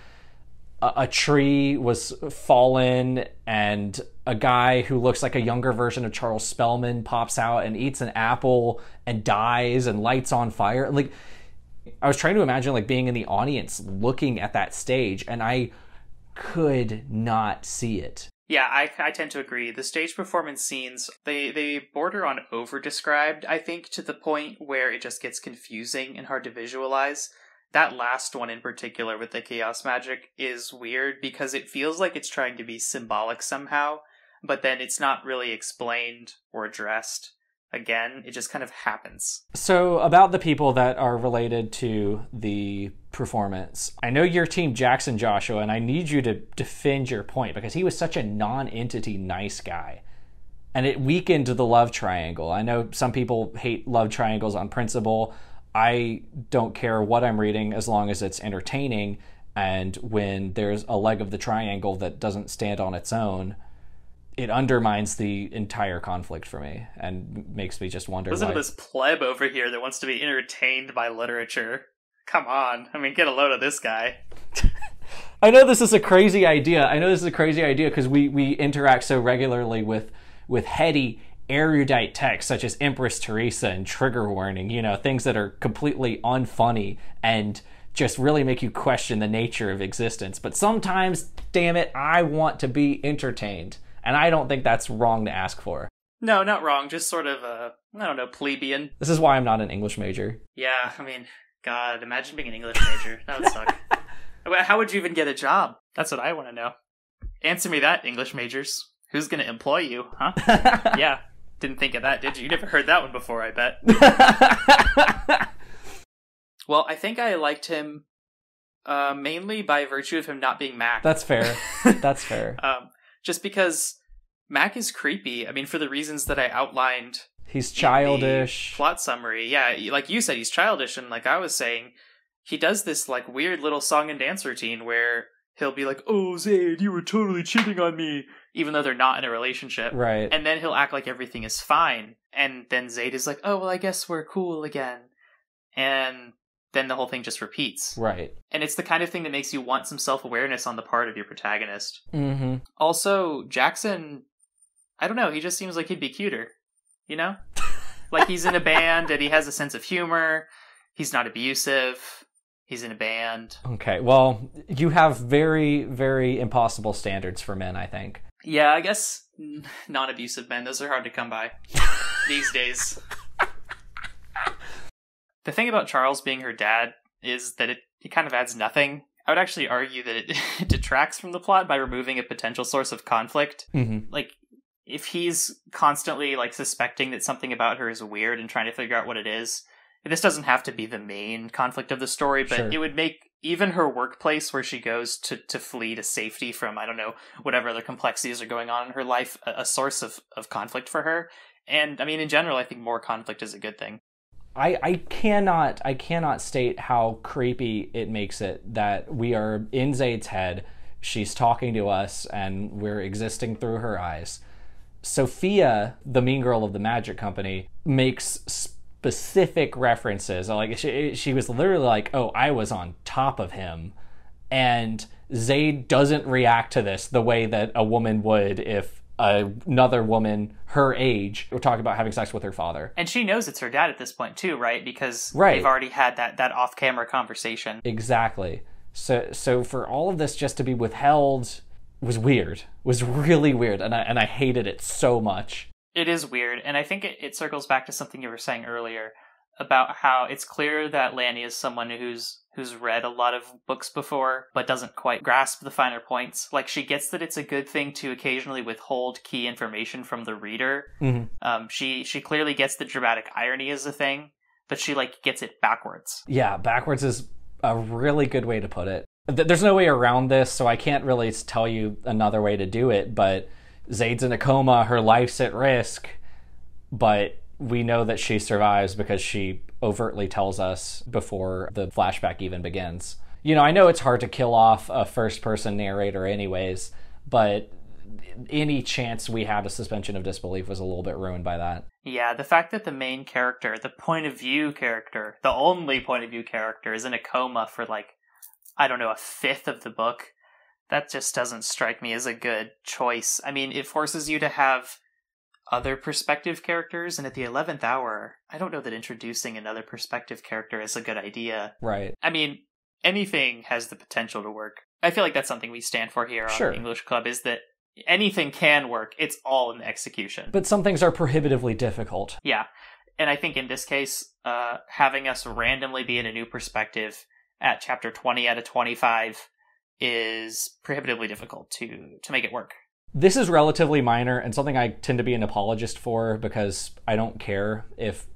a, a tree was fallen and a guy who looks like a younger version of Charles Spellman pops out and eats an apple and dies and lights on fire. Like I was trying to imagine like being in the audience looking at that stage and I could not see it. Yeah, I, I tend to agree. The stage performance scenes they they border on over described. I think to the point where it just gets confusing and hard to visualize. That last one in particular with the chaos magic is weird because it feels like it's trying to be symbolic somehow, but then it's not really explained or addressed. Again, it just kind of happens. So, about the people that are related to the performance, I know your team Jackson Joshua, and I need you to defend your point because he was such a non entity nice guy. And it weakened the love triangle. I know some people hate love triangles on principle. I don't care what I'm reading as long as it's entertaining. And when there's a leg of the triangle that doesn't stand on its own, it undermines the entire conflict for me and makes me just wonder Listen why. to this pleb over here that wants to be entertained by literature. Come on. I mean, get a load of this guy. I know this is a crazy idea. I know this is a crazy idea because we we interact so regularly with with heady erudite texts such as Empress Theresa and Trigger Warning, you know, things that are completely unfunny and just really make you question the nature of existence. But sometimes, damn it, I want to be entertained. And I don't think that's wrong to ask for. No, not wrong. Just sort of, uh, I don't know, plebeian. This is why I'm not an English major. Yeah, I mean, God, imagine being an English major. That would suck. How would you even get a job? That's what I want to know. Answer me that, English majors. Who's going to employ you, huh? yeah. Didn't think of that, did you? You never heard that one before, I bet. Well, I think I liked him uh, mainly by virtue of him not being Mac. That's fair. That's fair. um, just because Mac is creepy. I mean, for the reasons that I outlined He's in the childish. plot summary. Yeah, like you said, he's childish, and like I was saying, he does this like weird little song and dance routine where he'll be like, "Oh, Zade, you were totally cheating on me," even though they're not in a relationship. Right. And then he'll act like everything is fine, and then Zade is like, "Oh, well, I guess we're cool again," and then the whole thing just repeats. right. And it's the kind of thing that makes you want some self awareness on the part of your protagonist. Mm-hmm. Also, Jackson, I don't know, he just seems like he'd be cuter. You know? like he's in a band and he has a sense of humor. He's not abusive. He's in a band. Okay. Well, you have very, very impossible standards for men. I think. Yeah, I guess non abusive men, those are hard to come by these days. The thing about Charles being her dad is that it, it kind of adds nothing. I would actually argue that it, it detracts from the plot by removing a potential source of conflict. Mm-hmm. like if he's constantly like suspecting that something about her is weird and trying to figure out what it is this doesn't have to be the main conflict of the story but Sure. it would make even her workplace where she goes to to flee to safety from i don't know whatever other complexities are going on in her life a, a source of of conflict for her and i mean in general i think more conflict is a good thing I, I cannot I cannot state how creepy it makes it that we are in Zade's head. She's talking to us and we're existing through her eyes. Sophia, the mean girl of the magic company, makes specific references. Like she, she was literally like, "Oh, I was on top of him," and Zade doesn't react to this the way that a woman would if another woman her age were talking about having sex with her father. and she knows it's her dad at this point too right because Right. they've already had that that off-camera conversation Exactly. So so for all of this just to be withheld was weird. Was really weird and I and I hated it so much. It is weird, and I think it, it circles back to something you were saying earlier about how it's clear that Lani is someone who's who's read a lot of books before but doesn't quite grasp the finer points. Like she gets that it's a good thing to occasionally withhold key information from the reader. Mhm. Um, she she clearly gets that dramatic irony is a thing, but she like gets it backwards. Yeah, backwards is a really good way to put it. Th- There's no way around this, so I can't really tell you another way to do it, but Zade's in a coma, her life's at risk, but we know that she survives because she overtly tells us before the flashback even begins. You know, I know it's hard to kill off a first person narrator, anyways, but any chance we had a suspension of disbelief was a little bit ruined by that. Yeah, the fact that the main character, the point of view character, the only point of view character, is in a coma for like, I don't know, a fifth of the book, that just doesn't strike me as a good choice. I mean, it forces you to have other perspective characters, and at the 11th hour, I don't know that introducing another perspective character is a good idea. Right. I mean, anything has the potential to work. I feel like that's something we stand for here on Sure. English Club is that anything can work, it's all in the execution. But some things are prohibitively difficult. Yeah. And I think in this case, uh, having us randomly be in a new perspective at chapter 20 out of 25 is prohibitively difficult to to make it work. This is relatively minor and something I tend to be an apologist for because I don't care if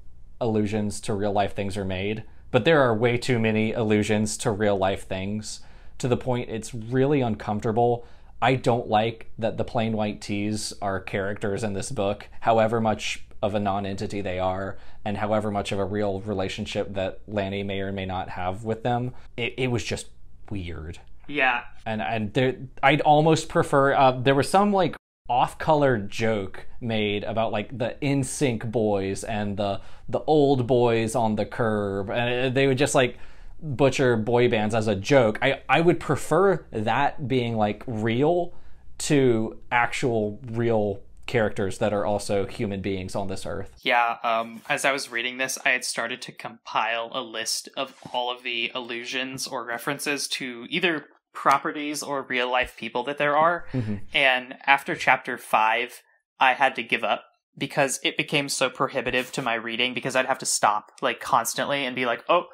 allusions to real life things are made. But there are way too many allusions to real life things to the point it's really uncomfortable. I don't like that the Plain White T's are characters in this book, however much of a non entity they are, and however much of a real relationship that Lani may or may not have with them. It, it was just weird Yeah. and and there I'd almost prefer uh, there was some like off-color joke made about like the NSYNC boys and the the old boys on the curb and they would just like butcher boy bands as a joke. I I would prefer that being like real to actual real characters that are also human beings on this earth. Yeah, um, as I was reading this, I had started to compile a list of all of the allusions or references to either properties or real life people that there are. Mhm. And after chapter five, I had to give up because it became so prohibitive to my reading because I'd have to stop like constantly and be like, oh,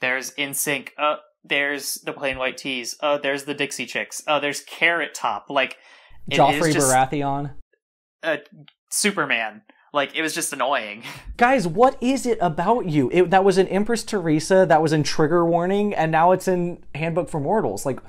there's NSYNC. Oh, there's the Plain White T's. Oh, there's the Dixie Chicks. Oh, there's Carrot Top. Like, Joffrey just Baratheon. Uh, Superman. Like, it was just annoying. Guys, what is it about you? It, that was in Empress Theresa, that was in Trigger Warning, and now it's in Handbook for Mortals. Like,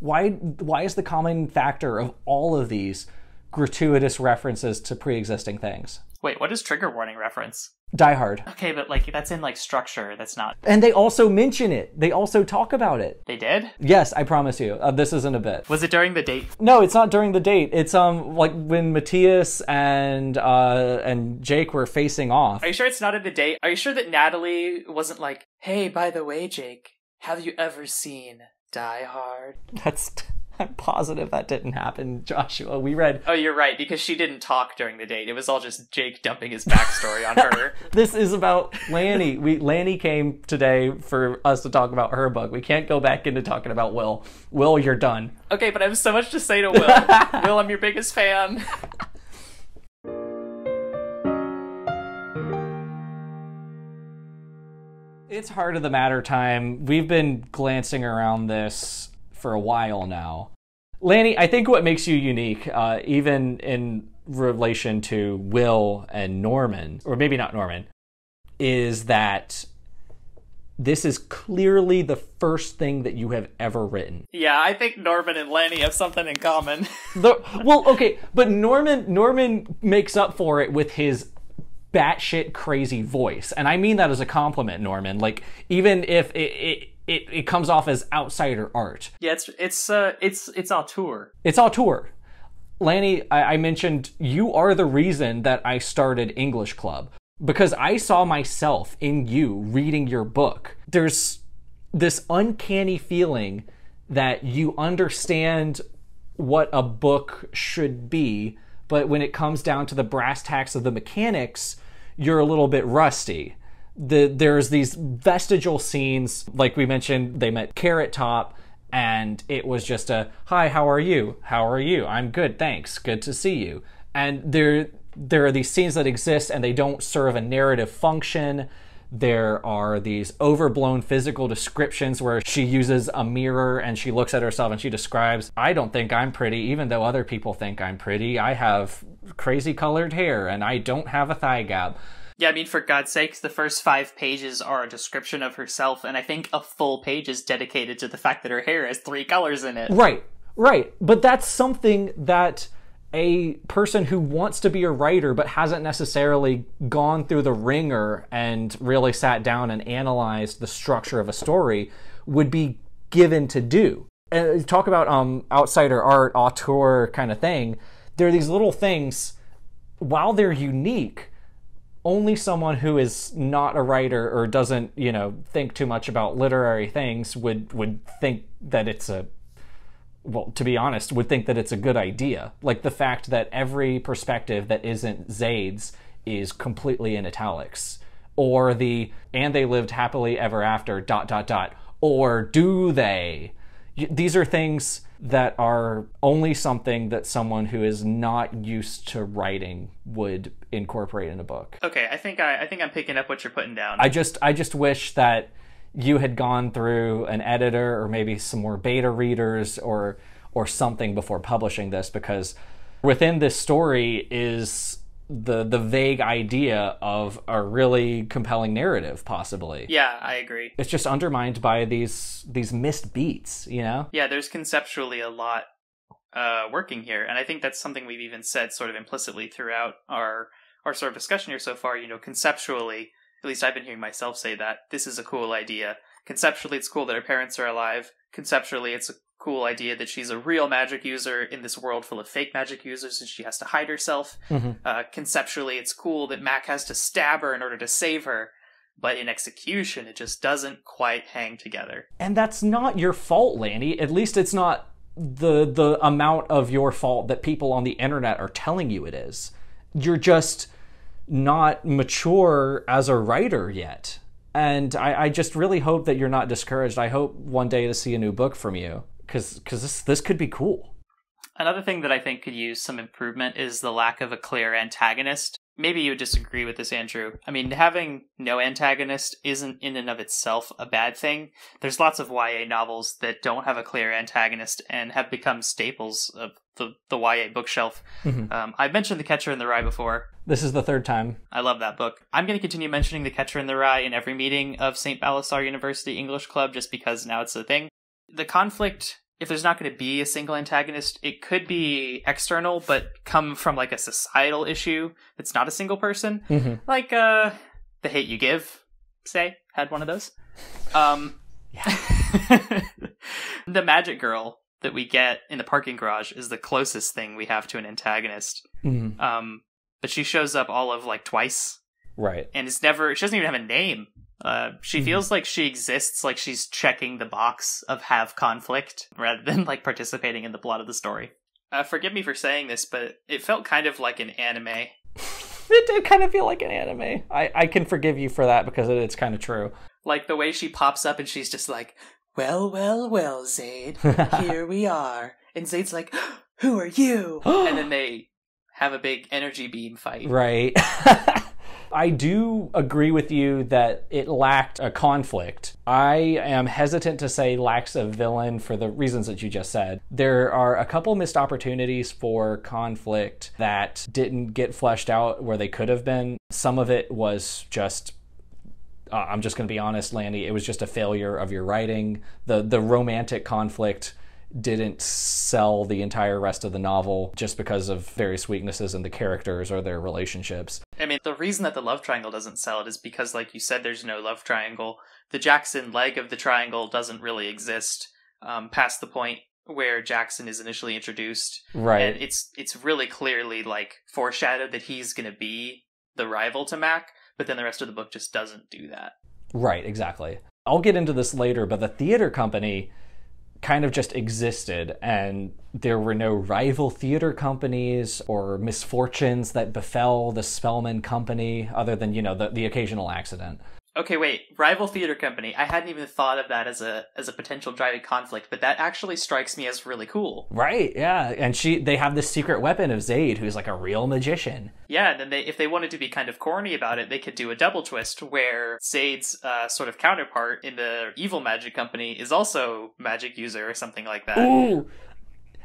why? Why is the common factor of all of these gratuitous references to pre-existing things. Wait, what is trigger warning reference? Die Hard. Okay, but like that's in like structure. That's not. And they also mention it. They also talk about it. They did. Yes, I promise you. Uh, this isn't a bit. Was it during the date? No, it's not during the date. It's um like when Matthias and uh and Jake were facing off. Are you sure it's not in the date? Are you sure that Natalie wasn't like, "Hey, by the way, Jake, have you ever seen Die Hard?" That's I'm positive that didn't happen, Joshua. We read Oh, you're right because she didn't talk during the date. It was all just Jake dumping his backstory on her. this is about Lani. We Lani came today for us to talk about her book. We can't go back into talking about Will. Will, you're done. Okay, but I have so much to say to Will. Will, I'm your biggest fan. It's heart of the matter time. We've been glancing around this for a while now. Lani, I think what makes you unique, uh, even in relation to Will and Norman, or maybe not Norman, is that this is clearly the first thing that you have ever written. Yeah, I think Norman and Lani have something in common. The, well, okay, but Norman Norman makes up for it with his batshit crazy voice, and I mean that as a compliment, Norman. Like even if it, it it, it comes off as outsider art. Yeah, it's it's uh it's it's auteur. It's auteur. Lani, I, I mentioned you are the reason that I started English Club because I saw myself in you reading your book. There's this uncanny feeling that you understand what a book should be, but when it comes down to the brass tacks of the mechanics, you're a little bit rusty the there's these vestigial scenes like we mentioned they met carrot top and it was just a hi how are you? How are you? I'm good thanks. Good to see you. And there there are these scenes that exist and they don't serve a narrative function. There are these overblown physical descriptions where she uses a mirror and she looks at herself and she describes, I don't think I'm pretty, even though other people think I'm pretty. I have crazy colored hair and I don't have a thigh gap. Yeah, I mean, for God's sakes, the first five pages are a description of herself, and I think a full page is dedicated to the fact that her hair has three colors in it. Right, right. But that's something that a person who wants to be a writer but hasn't necessarily gone through the ringer and really sat down and analyzed the structure of a story would be given to do. And talk about um, outsider art, auteur kind of thing. There are these little things, while they're unique, only someone who is not a writer or doesn't, you know, think too much about literary things would would think that it's a well, to be honest, would think that it's a good idea. Like the fact that every perspective that isn't Zade's is completely in italics. Or the and they lived happily ever after dot dot dot. Or do they? These are things that are only something that someone who is not used to writing would incorporate in a book. Okay, I think I, I think I'm picking up what you're putting down. I just I just wish that you had gone through an editor or maybe some more beta readers or or something before publishing this because within this story is the the vague idea of a really compelling narrative possibly. Yeah i agree. It's just undermined by these these missed beats you know? Yeah there's conceptually a lot uh working here and i think that's something we've even said sort of implicitly throughout our our sort of discussion here so far you know conceptually at least i've been hearing myself say that this is a cool idea. Conceptually it's cool that her parents are alive. Conceptually it's cool idea that she's a real magic user in this world full of fake magic users and she has to hide herself. Mm-hmm. Uh, conceptually, it's cool that Mac has to stab her in order to save her. But in execution, it just doesn't quite hang together. And that's not your fault, Lani. At least it's not the the amount of your fault that people on the internet are telling you it is. You're just not mature as a writer yet. And I, I just really hope that you're not discouraged. I hope one day to see a new book from you because because this this could be cool. Another thing that I think could use some improvement is the lack of a clear antagonist. Maybe you would disagree with this, Andrew. I mean, having no antagonist isn't in and of itself a bad thing. There's lots of YA novels that don't have a clear antagonist and have become staples of the, the YA bookshelf. Mm-hmm. Um, I've mentioned The Catcher in the Rye before. This is the third time. I love that book. I'm going to continue mentioning The Catcher in the Rye in every meeting of St. Balasar University English Club just because now it's a thing the conflict if there's not going to be a single antagonist, it could be external, but come from like a societal issue It's not a single person. hmm Like uh, The Hate U Give, say, had one of those. Um, the magic girl that we get in the parking garage is the closest thing we have to an antagonist. hmm Um, but she shows up all of like twice, Right. and it's never. She doesn't even have a name. Uh, she Mhm. feels like she exists, like she's checking the box of have conflict rather than like participating in the plot of the story. Uh, forgive me for saying this, but it felt kind of like an anime. It did kind of feel like an anime. I, I can forgive you for that because it, it's kind of true. Like the way she pops up and she's just like, "Well, well, well, Zade, here we are," and Zade's like, "Who are you?" and then they have a big energy beam fight. Right. I do agree with you that it lacked a conflict. I am hesitant to say lacks a villain for the reasons that you just said. There are a couple missed opportunities for conflict that didn't get fleshed out where they could have been. Some of it was just uh, I'm just going to be honest, Lani. It was just a failure of your writing. the The romantic conflict didn't sell the entire rest of the novel just because of various weaknesses in the characters or their relationships. I mean, the reason that the love triangle doesn't sell it is because, like you said, there's no love triangle. The Jackson leg of the triangle doesn't really exist um, past the point where Jackson is initially introduced, Right. and it's it's really clearly like foreshadowed that he's going to be the rival to Mac. But then the rest of the book just doesn't do that. Right, exactly. I'll get into this later, but the theater company kind of just existed and there were no rival theater companies or misfortunes that befell the Spellman company other than, you know, the, the occasional accident. Okay, wait. Rival theater company. I hadn't even thought of that as a as a potential driving conflict, but that actually strikes me as really cool. Right, yeah. And she they have this secret weapon of Zade who's like a real magician. Yeah, and then they if they wanted to be kind of corny about it, they could do a double twist where Zade's uh, sort of counterpart in the evil magic company is also magic user or something like that. Ooh.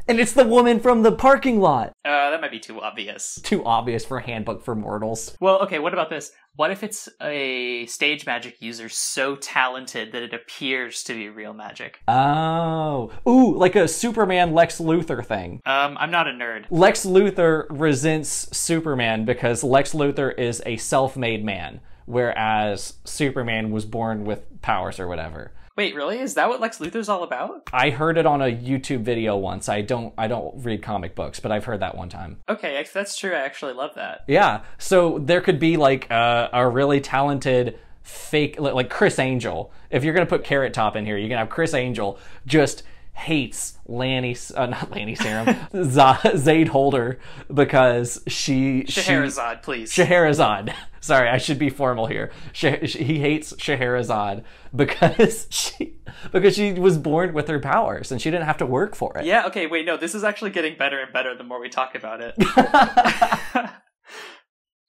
And it's the woman from the parking lot. Uh, that might be too obvious. Too obvious for a Handbook for Mortals. Well, okay, what about this? What if it's a stage magic user so talented that it appears to be real magic? Oh. Ooh, like a Superman Lex Luthor thing. Um, I'm not a nerd. Lex Luthor resents Superman because Lex Luthor is a self-made man, whereas Superman was born with powers or whatever. Wait, really? Is that what Lex Luthor's all about? I heard it on a YouTube video once. I don't I don't read comic books, but I've heard that one time. Okay, that's true. I actually love that. Yeah. So there could be like a, a really talented fake like Criss Angel. If you're gonna put Carrot Top in here, you can have Criss Angel just hates Lani, uh, not Lani Sarem, Z- Zade Holder because she she Scheherazade, please. Scheherazade. Sorry, I should be formal here. She, she- he hates Scheherazade because she because she was born with her powers and she didn't have to work for it. Yeah, okay, wait, no, this is actually getting better and better the more we talk about it.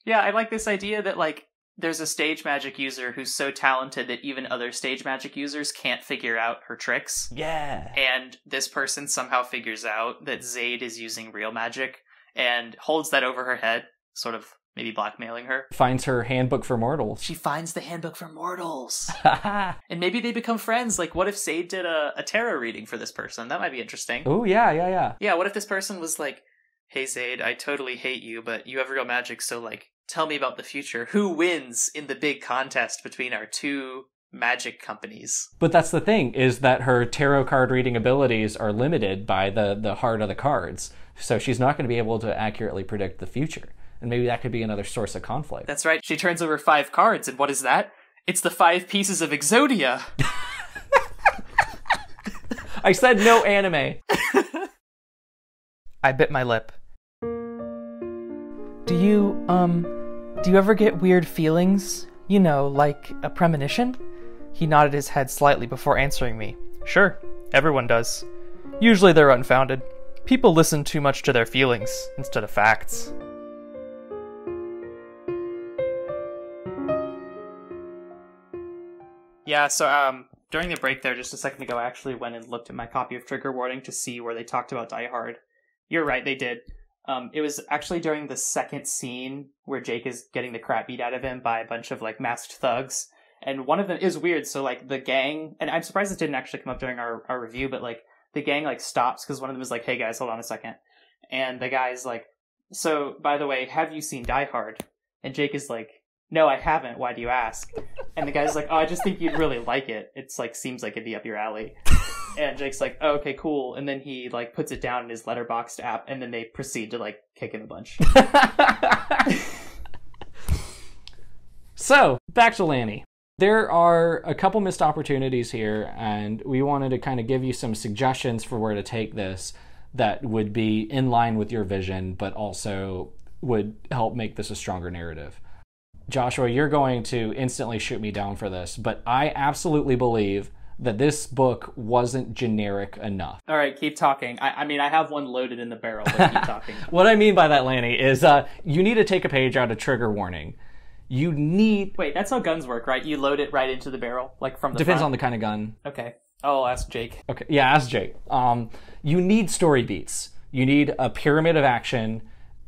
yeah, I like this idea that, like, there's a stage magic user who's so talented that even other stage magic users can't figure out her tricks. yeah. And this person somehow figures out that Zade is using real magic and holds that over her head, sort of maybe blackmailing her. Finds her handbook for mortals. She finds the handbook for mortals. And maybe they become friends. Like, what if Zade did a, a tarot reading for this person? That might be interesting. oh yeah, yeah, yeah. Yeah, what if this person was like, "Hey Zade, I totally hate you, but you have real magic, so like, tell me about the future. Who wins in the big contest between our two magic companies?" But that's the thing is that her tarot card reading abilities are limited by the the heart of the cards. So she's not going to be able to accurately predict the future. And maybe that could be another source of conflict. That's right. She turns over five cards, and what is that? It's the five pieces of Exodia. I said no anime. I bit my lip. Do you, um, do you ever get weird feelings? You know, like a premonition? He nodded his head slightly before answering me. Sure, everyone does. Usually they're unfounded. People listen too much to their feelings instead of facts. Yeah, so um during the break there just a second ago I actually went and looked at my copy of Trigger Warning to see where they talked about Die Hard. You're right, they did. Um it was actually during the second scene where Jake is getting the crap beat out of him by a bunch of like masked thugs. And one of them is weird, so like the gang and I'm surprised it didn't actually come up during our, our review, but like the gang like stops because one of them is like, "Hey guys, hold on a second. and the guy's like, "So by the way, have you seen Die Hard?" And Jake is like, "No, I haven't. Why do you ask?" And the guy's like, "Oh, I just think you'd really like it. It's like seems like it'd be up your alley." And Jake's like, oh, "Okay, cool." And then he like puts it down in his Letterboxd app, and then they proceed to like kick in a bunch. so, back to Lani. There are a couple missed opportunities here, and we wanted to kind of give you some suggestions for where to take this that would be in line with your vision, but also would help make this a stronger narrative. Joshua, you're going to instantly shoot me down for this, but I absolutely believe that this book wasn't generic enough. All right, keep talking. I, I mean, I have one loaded in the barrel, but keep talking. What I mean by that, Lanny, is uh, you need to take a page out of Trigger Warning. You need. Wait, that's how guns work, right? You load it right into the barrel, like from the Depends front? on the kind of gun. Okay. Oh, ask Jake. Okay, yeah, ask Jake. Um, you need story beats. You need a pyramid of action.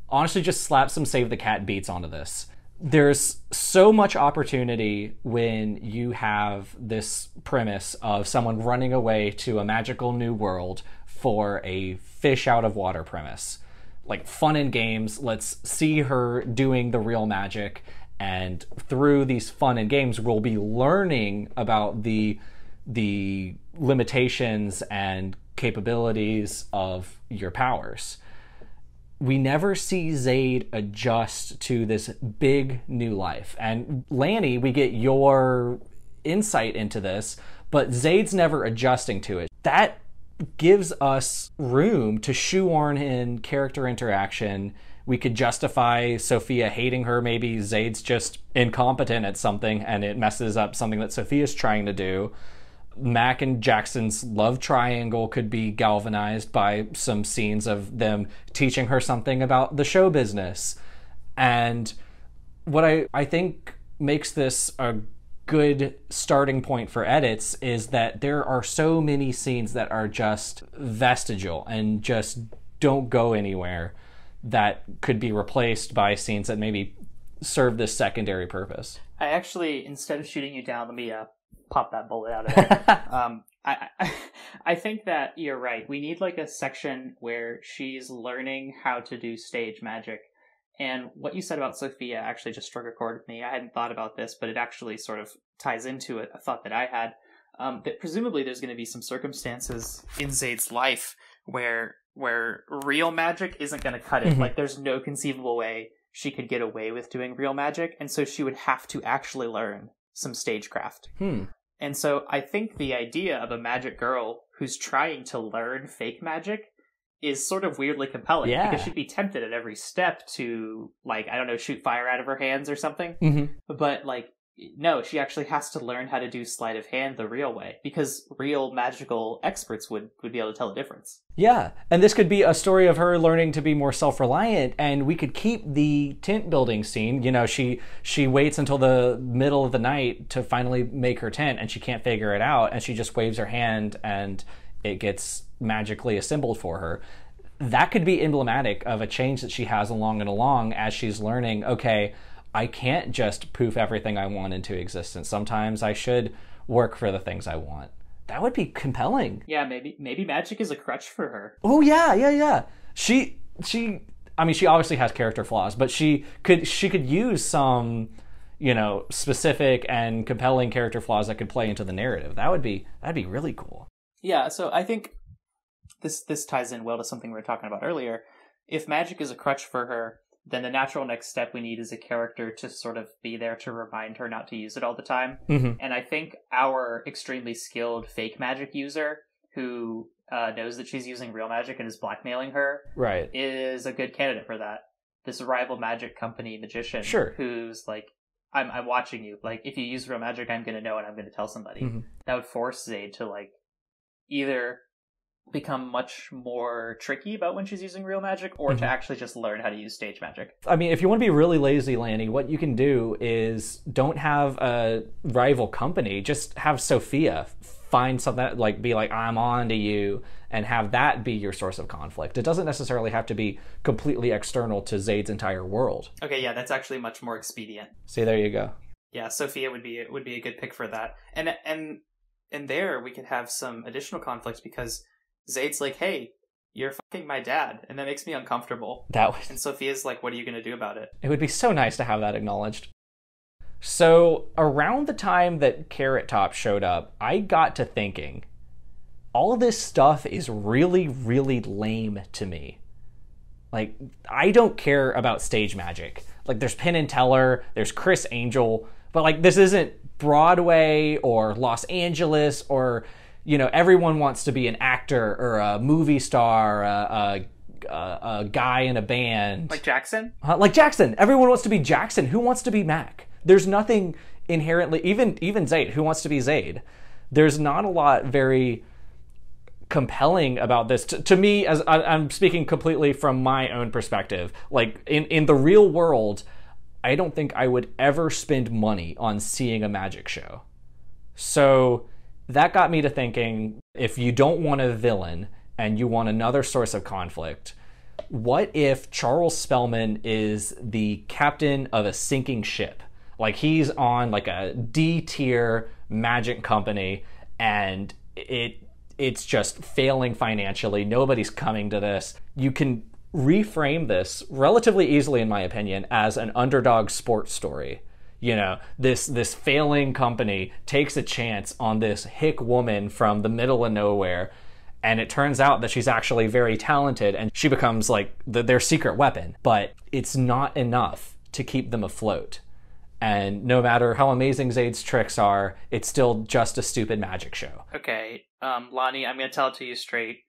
Honestly, just slap some Save the Cat beats onto this. There's so much opportunity when you have this premise of someone running away to a magical new world for a fish out of water premise. Like fun and games, let's see her doing the real magic. And through these fun and games, we'll be learning about the the limitations and capabilities of your powers. We never see Zade adjust to this big new life. And Lani, we get your insight into this, but Zade's never adjusting to it. That gives us room to shoehorn in character interaction. We could justify Sophia hating her. Maybe Zade's just incompetent at something and it messes up something that Sophia's trying to do. Mac and Jackson's love triangle could be galvanized by some scenes of them teaching her something about the show business. And what I, I think makes this a good starting point for edits is that there are so many scenes that are just vestigial and just don't go anywhere that could be replaced by scenes that maybe serve this secondary purpose. I actually, instead of shooting you down, let me uh, pop that bullet out of there. um, I, I, I think that you're right. We need like a section where she's learning how to do stage magic. And what you said about Sophia actually just struck a chord with me. I hadn't thought about this, but it actually sort of ties into it. A thought that I had. Um, that presumably there's going to be some circumstances in Zade's life where where real magic isn't going to cut it. Mhm. Like there's no conceivable way she could get away with doing real magic, and so she would have to actually learn some stagecraft. Hmm. And so I think the idea of a magic girl who's trying to learn fake magic is sort of weirdly compelling Yeah. because she'd be tempted at every step to like I don't know shoot fire out of her hands or something. Mm-hmm. But like no, she actually has to learn how to do sleight of hand the real way because real magical experts would would be able to tell the difference. Yeah, and this could be a story of her learning to be more self-reliant, and we could keep the tent building scene. You know, she she waits until the middle of the night to finally make her tent, and she can't figure it out, and she just waves her hand, and it gets magically assembled for her. That could be emblematic of a change that she has along and along as she's learning. Okay, I can't just poof everything I want into existence. Sometimes I should work for the things I want. That would be compelling. Yeah, maybe maybe magic is a crutch for her. Oh yeah, yeah, yeah. She she I mean she obviously has character flaws, but she could she could use some you know specific and compelling character flaws that could play into the narrative. That would be that'd be really cool. Yeah, so I think this this ties in well to something we were talking about earlier. If magic is a crutch for her, then the natural next step we need is a character to sort of be there to remind her not to use it all the time. Mm-hmm. And I think our extremely skilled fake magic user who uh, knows that she's using real magic and is blackmailing her Right. is a good candidate for that. This rival magic company magician Sure. who's like, I'm I'm watching you. Like if you use real magic, I'm gonna know and I'm gonna tell somebody. Mhm. That would force Zade to like either become much more tricky about when she's using real magic or Mhm. to actually just learn how to use stage magic. I mean, if you want to be really lazy, Lani, what you can do is don't have a rival company. Just have Sophia find something like be like I'm on to you, and have that be your source of conflict. It doesn't necessarily have to be completely external to Zade's entire world. Okay, yeah, that's actually much more expedient. See, there you go. Yeah, Sophia would be would be a good pick for that. And and and there we could have some additional conflict because Zade's like, "Hey, you're fucking my dad," and that makes me uncomfortable. That was And Sophia's like, "What are you gonna do about it?" It would be so nice to have that acknowledged. So, around the time that Carrot Top showed up, I got to thinking all this stuff is really, really lame to me. Like, I don't care about stage magic. Like, there's Penn and Teller, there's Criss Angel, but like, this isn't Broadway or Los Angeles or, you know, everyone wants to be an actor or a movie star, a, a, a, guy in a band. Like Jackson? Uh, like Jackson. Everyone wants to be Jackson. Who wants to be Mac? There's nothing inherently even even Zade. Who wants to be Zade? There's not a lot very compelling about this to, to me as I, i'm speaking completely from my own perspective like in in the real world i don't think i would ever spend money on seeing a magic show so that got me to thinking if you don't want a villain and you want another source of conflict what if Charles Spellman is the captain of a sinking ship? Like he's on like a D tier magic company and it it's just failing financially. Nobody's coming to this. You can reframe this relatively easily in my opinion as an underdog sports story. You know, this this failing company takes a chance on this hick woman from the middle of nowhere and it turns out that she's actually very talented and she becomes like the, their secret weapon. But it's not enough to keep them afloat. And no matter how amazing zade's tricks are it's still just a stupid magic show. Okay, um, Lani, I'm gonna tell it to you straight.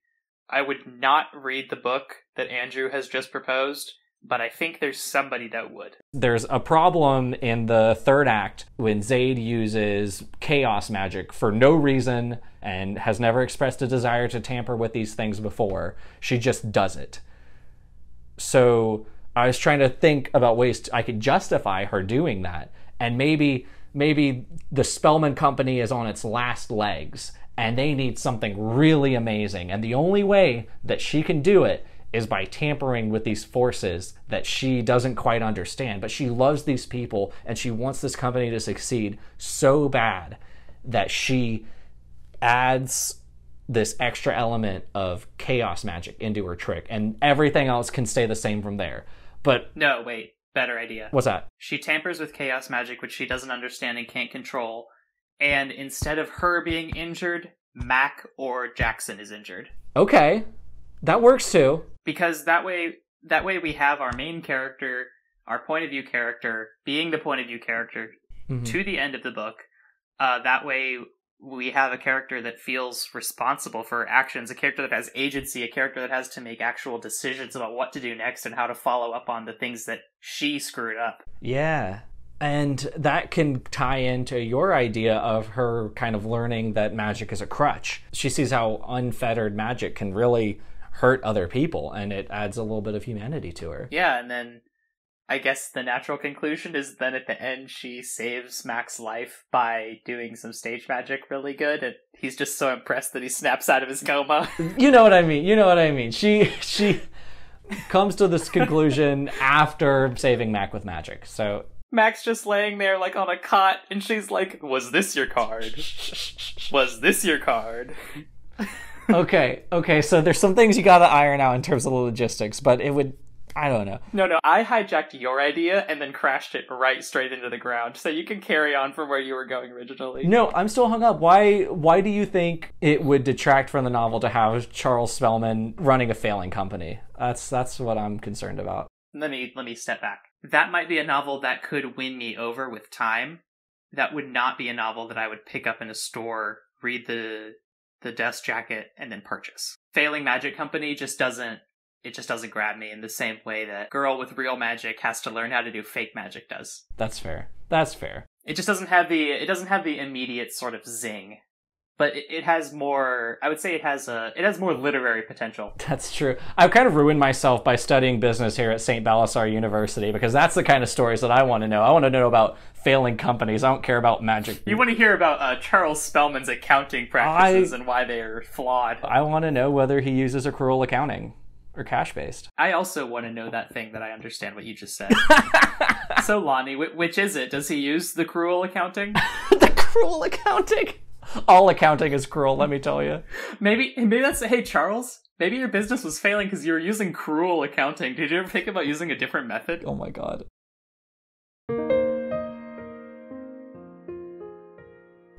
I would not read the book that Andrew has just proposed, but I think there's somebody that would. there's a problem in the third act when zade uses chaos magic for no reason and has never expressed a desire to tamper with these things before. She just does it. So I was trying to think about ways to, I could justify her doing that, and maybe maybe the Spellman Company is on its last legs, and they need something really amazing, and the only way that she can do it is by tampering with these forces that she doesn't quite understand. But she loves these people, and she wants this company to succeed so bad that she adds this extra element of chaos magic into her trick, and everything else can stay the same from there. But No, wait, better idea. what's that? She tampers with chaos magic, which she doesn't understand and can't control. And instead of her being injured, Mac or Jackson is injured. Okay, that works too. Because that way, that way we have our main character, our point of view character, being the point of view character Mhm. to the end of the book. Uh, that way, we have a character that feels responsible for actions, a character that has agency, a character that has to make actual decisions about what to do next and how to follow up on the things that she screwed up. Yeah. And that can tie into your idea of her kind of learning that magic is a crutch. She sees how unfettered magic can really hurt other people, and it adds a little bit of humanity to her. Yeah, and then I guess the natural conclusion is then at the end she saves Mac's life by doing some stage magic really good, and he's just so impressed that he snaps out of his coma. You know what I mean? You know what I mean? She she comes to this conclusion after saving Mac with magic. So Mac's just laying there like on a cot, and she's like, "Was this your card? Was this your card?" okay, okay. So there's some things you got to iron out in terms of the logistics, but it would I don't know. No, no, I hijacked your idea and then crashed it right straight into the ground, so you can carry on from where you were going originally. No, I'm still hung up. Why why do you think it would detract from the novel to have Charles Spellman running a failing company? That's that's what I'm concerned about. let me let me step back. That might be a novel that could win me over with time. That would not be a novel that I would pick up in a store, read the the dust jacket, and then purchase. Failing Magic Company just doesn't it just doesn't grab me in the same way that Girl with Real Magic has to learn how to do fake magic does. That's fair. That's fair. It just doesn't have the it doesn't have the immediate sort of zing. But it, it has more I would say it has a it has more literary potential. That's true. I've kind of ruined myself by studying business here at St. Balasar University because that's the kind of stories that I want to know. I want to know about failing companies. I don't care about magic. You want to hear about uh, Charles Spellman's accounting practices and why they are flawed. I want to know whether he uses accrual accounting or cash based. I also want to know that thing that I understand what you just said. so, Lani, which is it? Does he use the cruel accounting? the cruel accounting. All accounting is cruel, let me tell you. Maybe maybe that's hey Charles. Maybe your business was failing because you were using cruel accounting. Did you ever think about using a different method? Oh my god.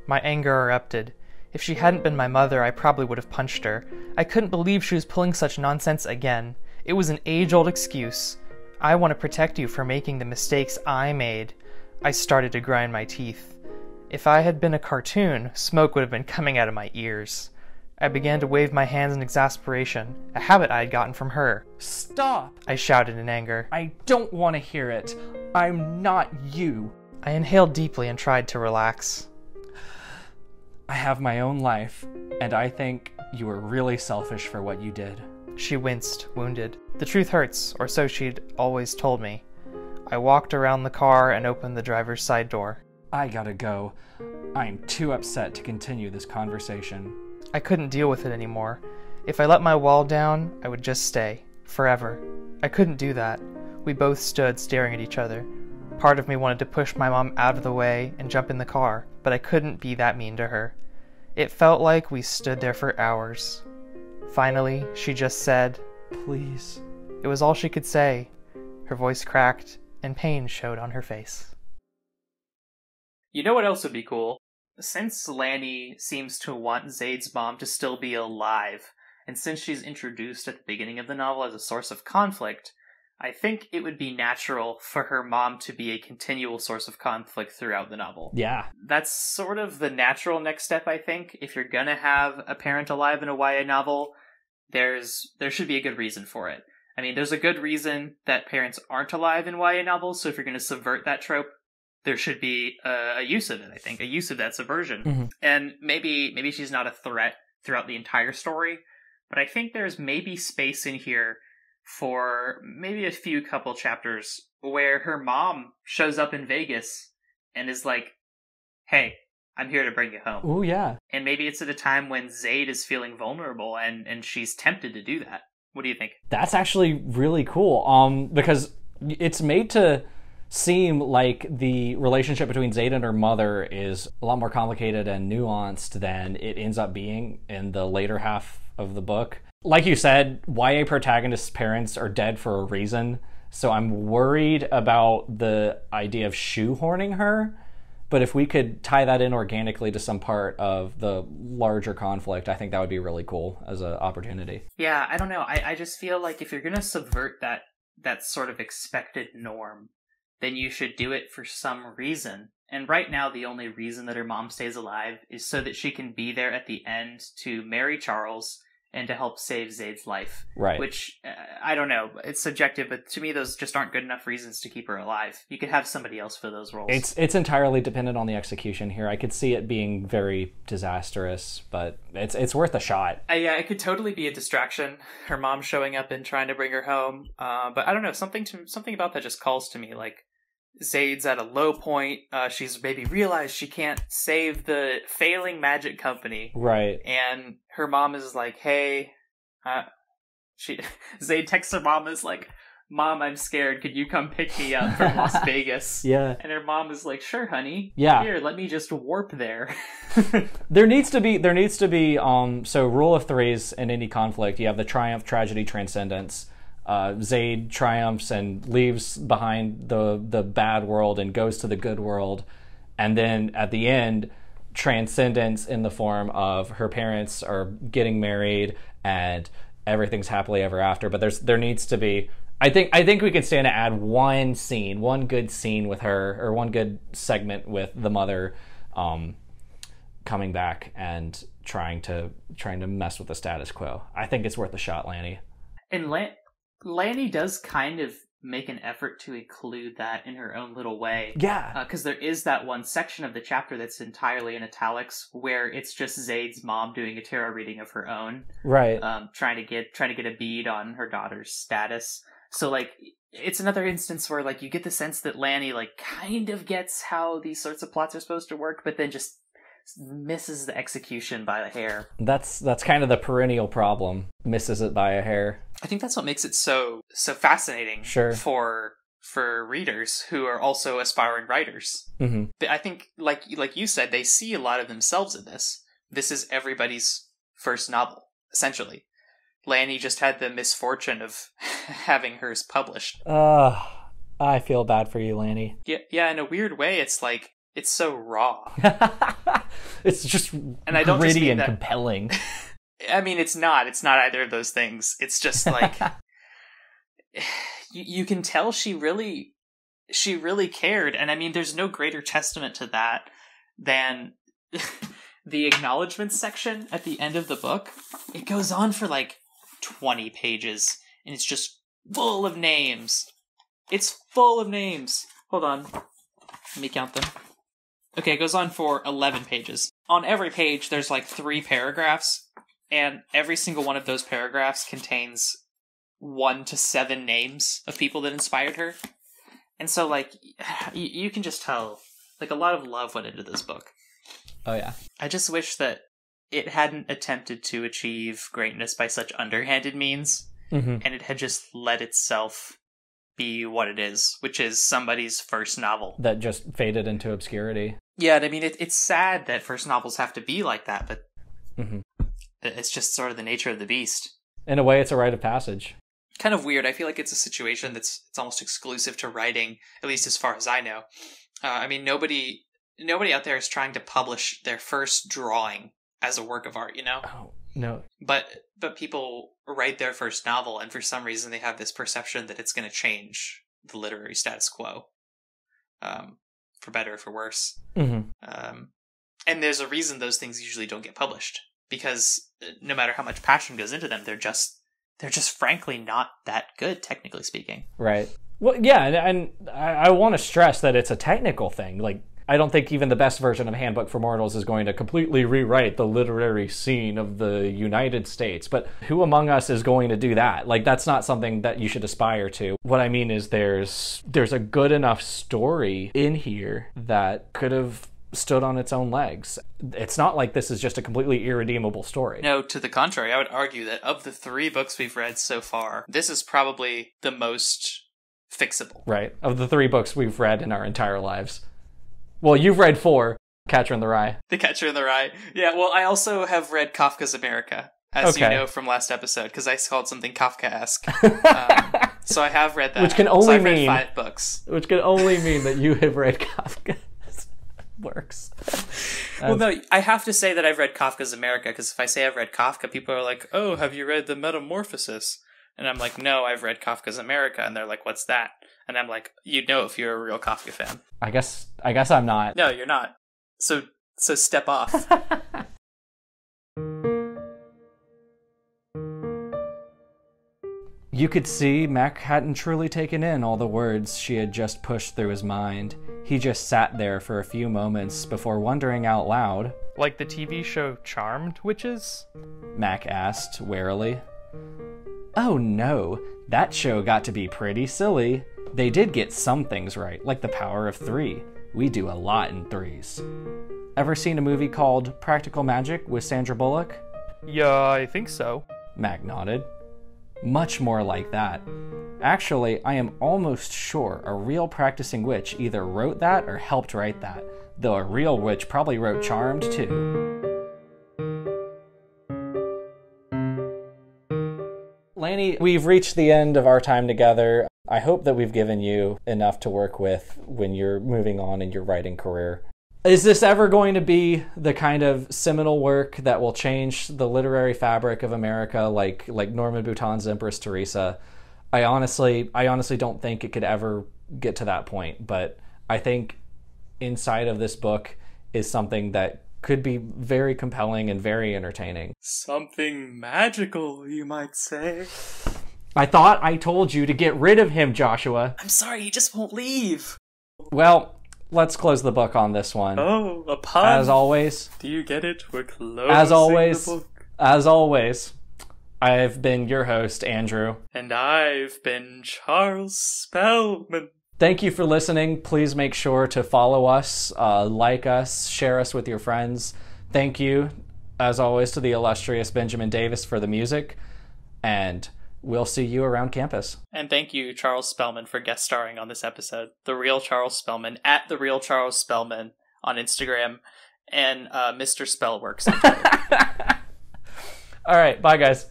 My anger erupted. If she hadn't been my mother, I probably would have punched her. I couldn't believe she was pulling such nonsense again. It was an age old excuse. I want to protect you from making the mistakes I made. I started to grind my teeth. If I had been a cartoon, smoke would have been coming out of my ears. I began to wave my hands in exasperation, a habit I had gotten from her. Stop! I shouted in anger. I don't want to hear it. I'm not you. I inhaled deeply and tried to relax. I have my own life, and I think you were really selfish for what you did. She winced, wounded. The truth hurts, or so she'd always told me. I walked around the car and opened the driver's side door. I gotta go. I'm too upset to continue this conversation. I couldn't deal with it anymore. If I let my wall down, I would just stay. Forever. I couldn't do that. We both stood staring at each other. Part of me wanted to push my mom out of the way and jump in the car, but I couldn't be that mean to her. It felt like we stood there for hours. Finally, she just said, Please. It was all she could say. Her voice cracked, and pain showed on her face. You know what else would be cool? Since Lani seems to want Zade's mom to still be alive, and since she's introduced at the beginning of the novel as a source of conflict, I think it would be natural for her mom to be a continual source of conflict throughout the novel. Yeah. That's sort of the natural next step, I think. If you're gonna have a parent alive in a YA novel, there's there should be a good reason for it. I mean, there's a good reason that parents aren't alive in YA novels, so if you're gonna subvert that trope, there should be a, a use of it, I think, a use of that subversion. mm-hmm. And maybe maybe she's not a threat throughout the entire story, but I think there's maybe space in here for maybe a few couple chapters where her mom shows up in Vegas and is like, "Hey, I'm here to bring you home." Oh yeah. And maybe it's at a time when Zade is feeling vulnerable and and she's tempted to do that. What do you think? That's actually really cool. Um, because it's made to seem like the relationship between Zayda and her mother is a lot more complicated and nuanced than it ends up being in the later half of the book. Like you said, YA protagonists' parents are dead for a reason, so I'm worried about the idea of shoehorning her. But if we could tie that in organically to some part of the larger conflict, I think that would be really cool as an opportunity. Yeah, I don't know. I, I just feel like if you're gonna subvert that that sort of expected norm, then you should do it for some reason. And right now, the only reason that her mom stays alive is so that she can be there at the end to marry Charles and to help save Zade's life. Right. Which uh, I don't know. It's subjective, but to me, those just aren't good enough reasons to keep her alive. You could have somebody else for those roles. It's it's entirely dependent on the execution here. I could see it being very disastrous, but it's it's worth a shot. Uh, yeah, it could totally be a distraction. Her mom showing up and trying to bring her home. Uh, but I don't know. Something to something about that just calls to me. Like Zade's at a low point. Uh, she's maybe realized she can't save the failing magic company, Right. and her mom is like, "Hey," uh, she Zaid texts her mom is like, "Mom, I'm scared. Could you come pick me up from Las Vegas?" Yeah. And her mom is like, "Sure, honey. Yeah. Here, let me just warp there." There needs to be there needs to be um so rule of threes in any conflict. You have the triumph, tragedy, transcendence. Uh, Zade triumphs and leaves behind the the bad world and goes to the good world, and then at the end, transcendence in the form of her parents are getting married and everything's happily ever after. But there's there needs to be. I think I think we can stand to add one scene, one good scene with her, or one good segment with the mother. Um, coming back and trying to trying to mess with the status quo. I think it's worth a shot, Lani. And Lan- Lani does kind of make an effort to include that in her own little way. Yeah. Because there is that one section of the chapter that's entirely in italics, where it's just Zade's mom doing a tarot reading of her own, right. um, trying to get trying to get a bead on her daughter's status. So like, it's another instance where like you get the sense that Lani like kind of gets how these sorts of plots are supposed to work, but then just misses the execution by a hair. that's that's kind of the perennial problem. Misses it by a hair. I think that's what makes it so so fascinating Sure. for for readers who are also aspiring writers. Mm -hmm. Th- I think, like like you said, they see a lot of themselves in this. This is everybody's first novel, essentially. Lani just had the misfortune of having hers published. Uh, I feel bad for you, Lani. Yeah, yeah. In a weird way, it's like it's so raw. it's just And I don't gritty and that- compelling. I mean, it's not. It's not either of those things. It's just like you, you can tell she really, she really cared. And I mean, there's no greater testament to that than the acknowledgement section at the end of the book. It goes on for like 20 pages, and it's just full of names. It's full of names. Hold on. Let me count them. Okay, it goes on for 11 pages. On every page, there's like three paragraphs, and every single one of those paragraphs contains one to seven names of people that inspired her. And so, like, you, you can just tell, like, a lot of love went into this book. oh yeah. I just wish that it hadn't attempted to achieve greatness by such underhanded means, hmm and it had just let itself be what it is, which is somebody's first novel. That just faded into obscurity. Yeah, and I mean, it, it's sad that first novels have to be like that, but Mhm. it's just sort of the nature of the beast. In a way, it's a rite of passage. Kind of weird. I feel like it's a situation that's it's almost exclusive to writing, at least as far as I know. Uh, I mean, nobody nobody out there is trying to publish their first drawing as a work of art, you know. Oh no. But but people write their first novel, and for some reason they have this perception that it's going to change the literary status quo, um, for better or for worse. hmm Um, and there's a reason those things usually don't get published because uh, no matter how much passion goes into them, they're just they're just frankly not that good, technically speaking. Right. Well, yeah, and, and I, I want to stress that it's a technical thing. Like, I don't think even the best version of Handbook for Mortals is going to completely rewrite the literary scene of the United States. But who among us is going to do that? Like, that's not something that you should aspire to. What I mean is, there's there's a good enough story in here that could have stood on its own legs. It's not like this is just a completely irredeemable story. No, to the contrary, I would argue that of the three books we've read so far, this is probably the most fixable. Right. Of the three books we've read in our entire lives. Well, you've read four Catcher in the Rye. The Catcher in the Rye. Yeah, well, I also have read Kafka's Amerika, as you know from last episode, because I called something Kafka-esque. um, so I have read that. Which can So only read mean- five books. Which can only mean that you have read Kafka's works. Well, no, I have to say that I've read Kafka's Amerika because if I say I've read Kafka, people are like, "Oh, have you read the Metamorphosis?" And I'm like, "No, I've read Kafka's Amerika," and they're like, "What's that?" And I'm like, "You'd know if you're a real Kafka fan." I guess I guess I'm not. No, you're not. So, so step off. You could see Mac hadn't truly taken in all the words she had just pushed through his mind. He just sat there for a few moments before wondering out loud, Like the TV show Charmed Witches? Mac asked warily. Oh no, that show got to be pretty silly. They did get some things right, like the power of three. We do a lot in threes. Ever seen a movie called Practical Magic with Sandra Bullock? Yeah, I think so. Mac nodded. Much more like that. Actually, I am almost sure a real practicing witch either wrote that or helped write that, though a real witch probably wrote Charmed too. Lani, we've reached the end of our time together. I hope that we've given you enough to work with when you're moving on in your writing career. Is this ever going to be the kind of seminal work that will change the literary fabric of America like like Norman Boutin's Empress Theresa? I honestly I honestly don't think it could ever get to that point, but I think inside of this book is something that could be very compelling and very entertaining. Something magical, you might say. I thought I told you to get rid of him, Joshua. I'm sorry, he just won't leave. Well, let's close the book on this one. Oh, a pun. As always, Do you get it? We're closing as always, the book. as always, I've been your host, Andrew. And I've been Charles Spellman. Thank you for listening. Please make sure to follow us, uh, like us, share us with your friends. Thank you, as always, to the illustrious Benjamin Davis for the music. And we'll see you around campus. And thank you, Charles Spellman, for guest starring on this episode. The real Charles Spellman at the real Charles Spellman on Instagram and uh, Mr. Spellworks. All right, bye guys.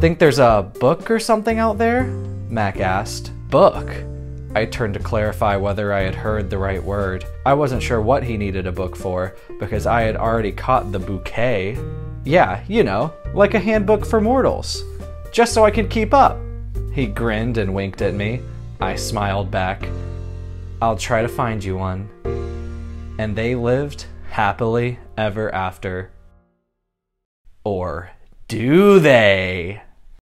Think there's a book or something out there? Mac asked. Book? I turned to clarify whether I had heard the right word. I wasn't sure what he needed a book for, because I had already caught the bouquet. Yeah, you know, like a handbook for mortals. Just so I could keep up. He grinned and winked at me. I smiled back. I'll try to find you one. And they lived happily ever after. Or do they?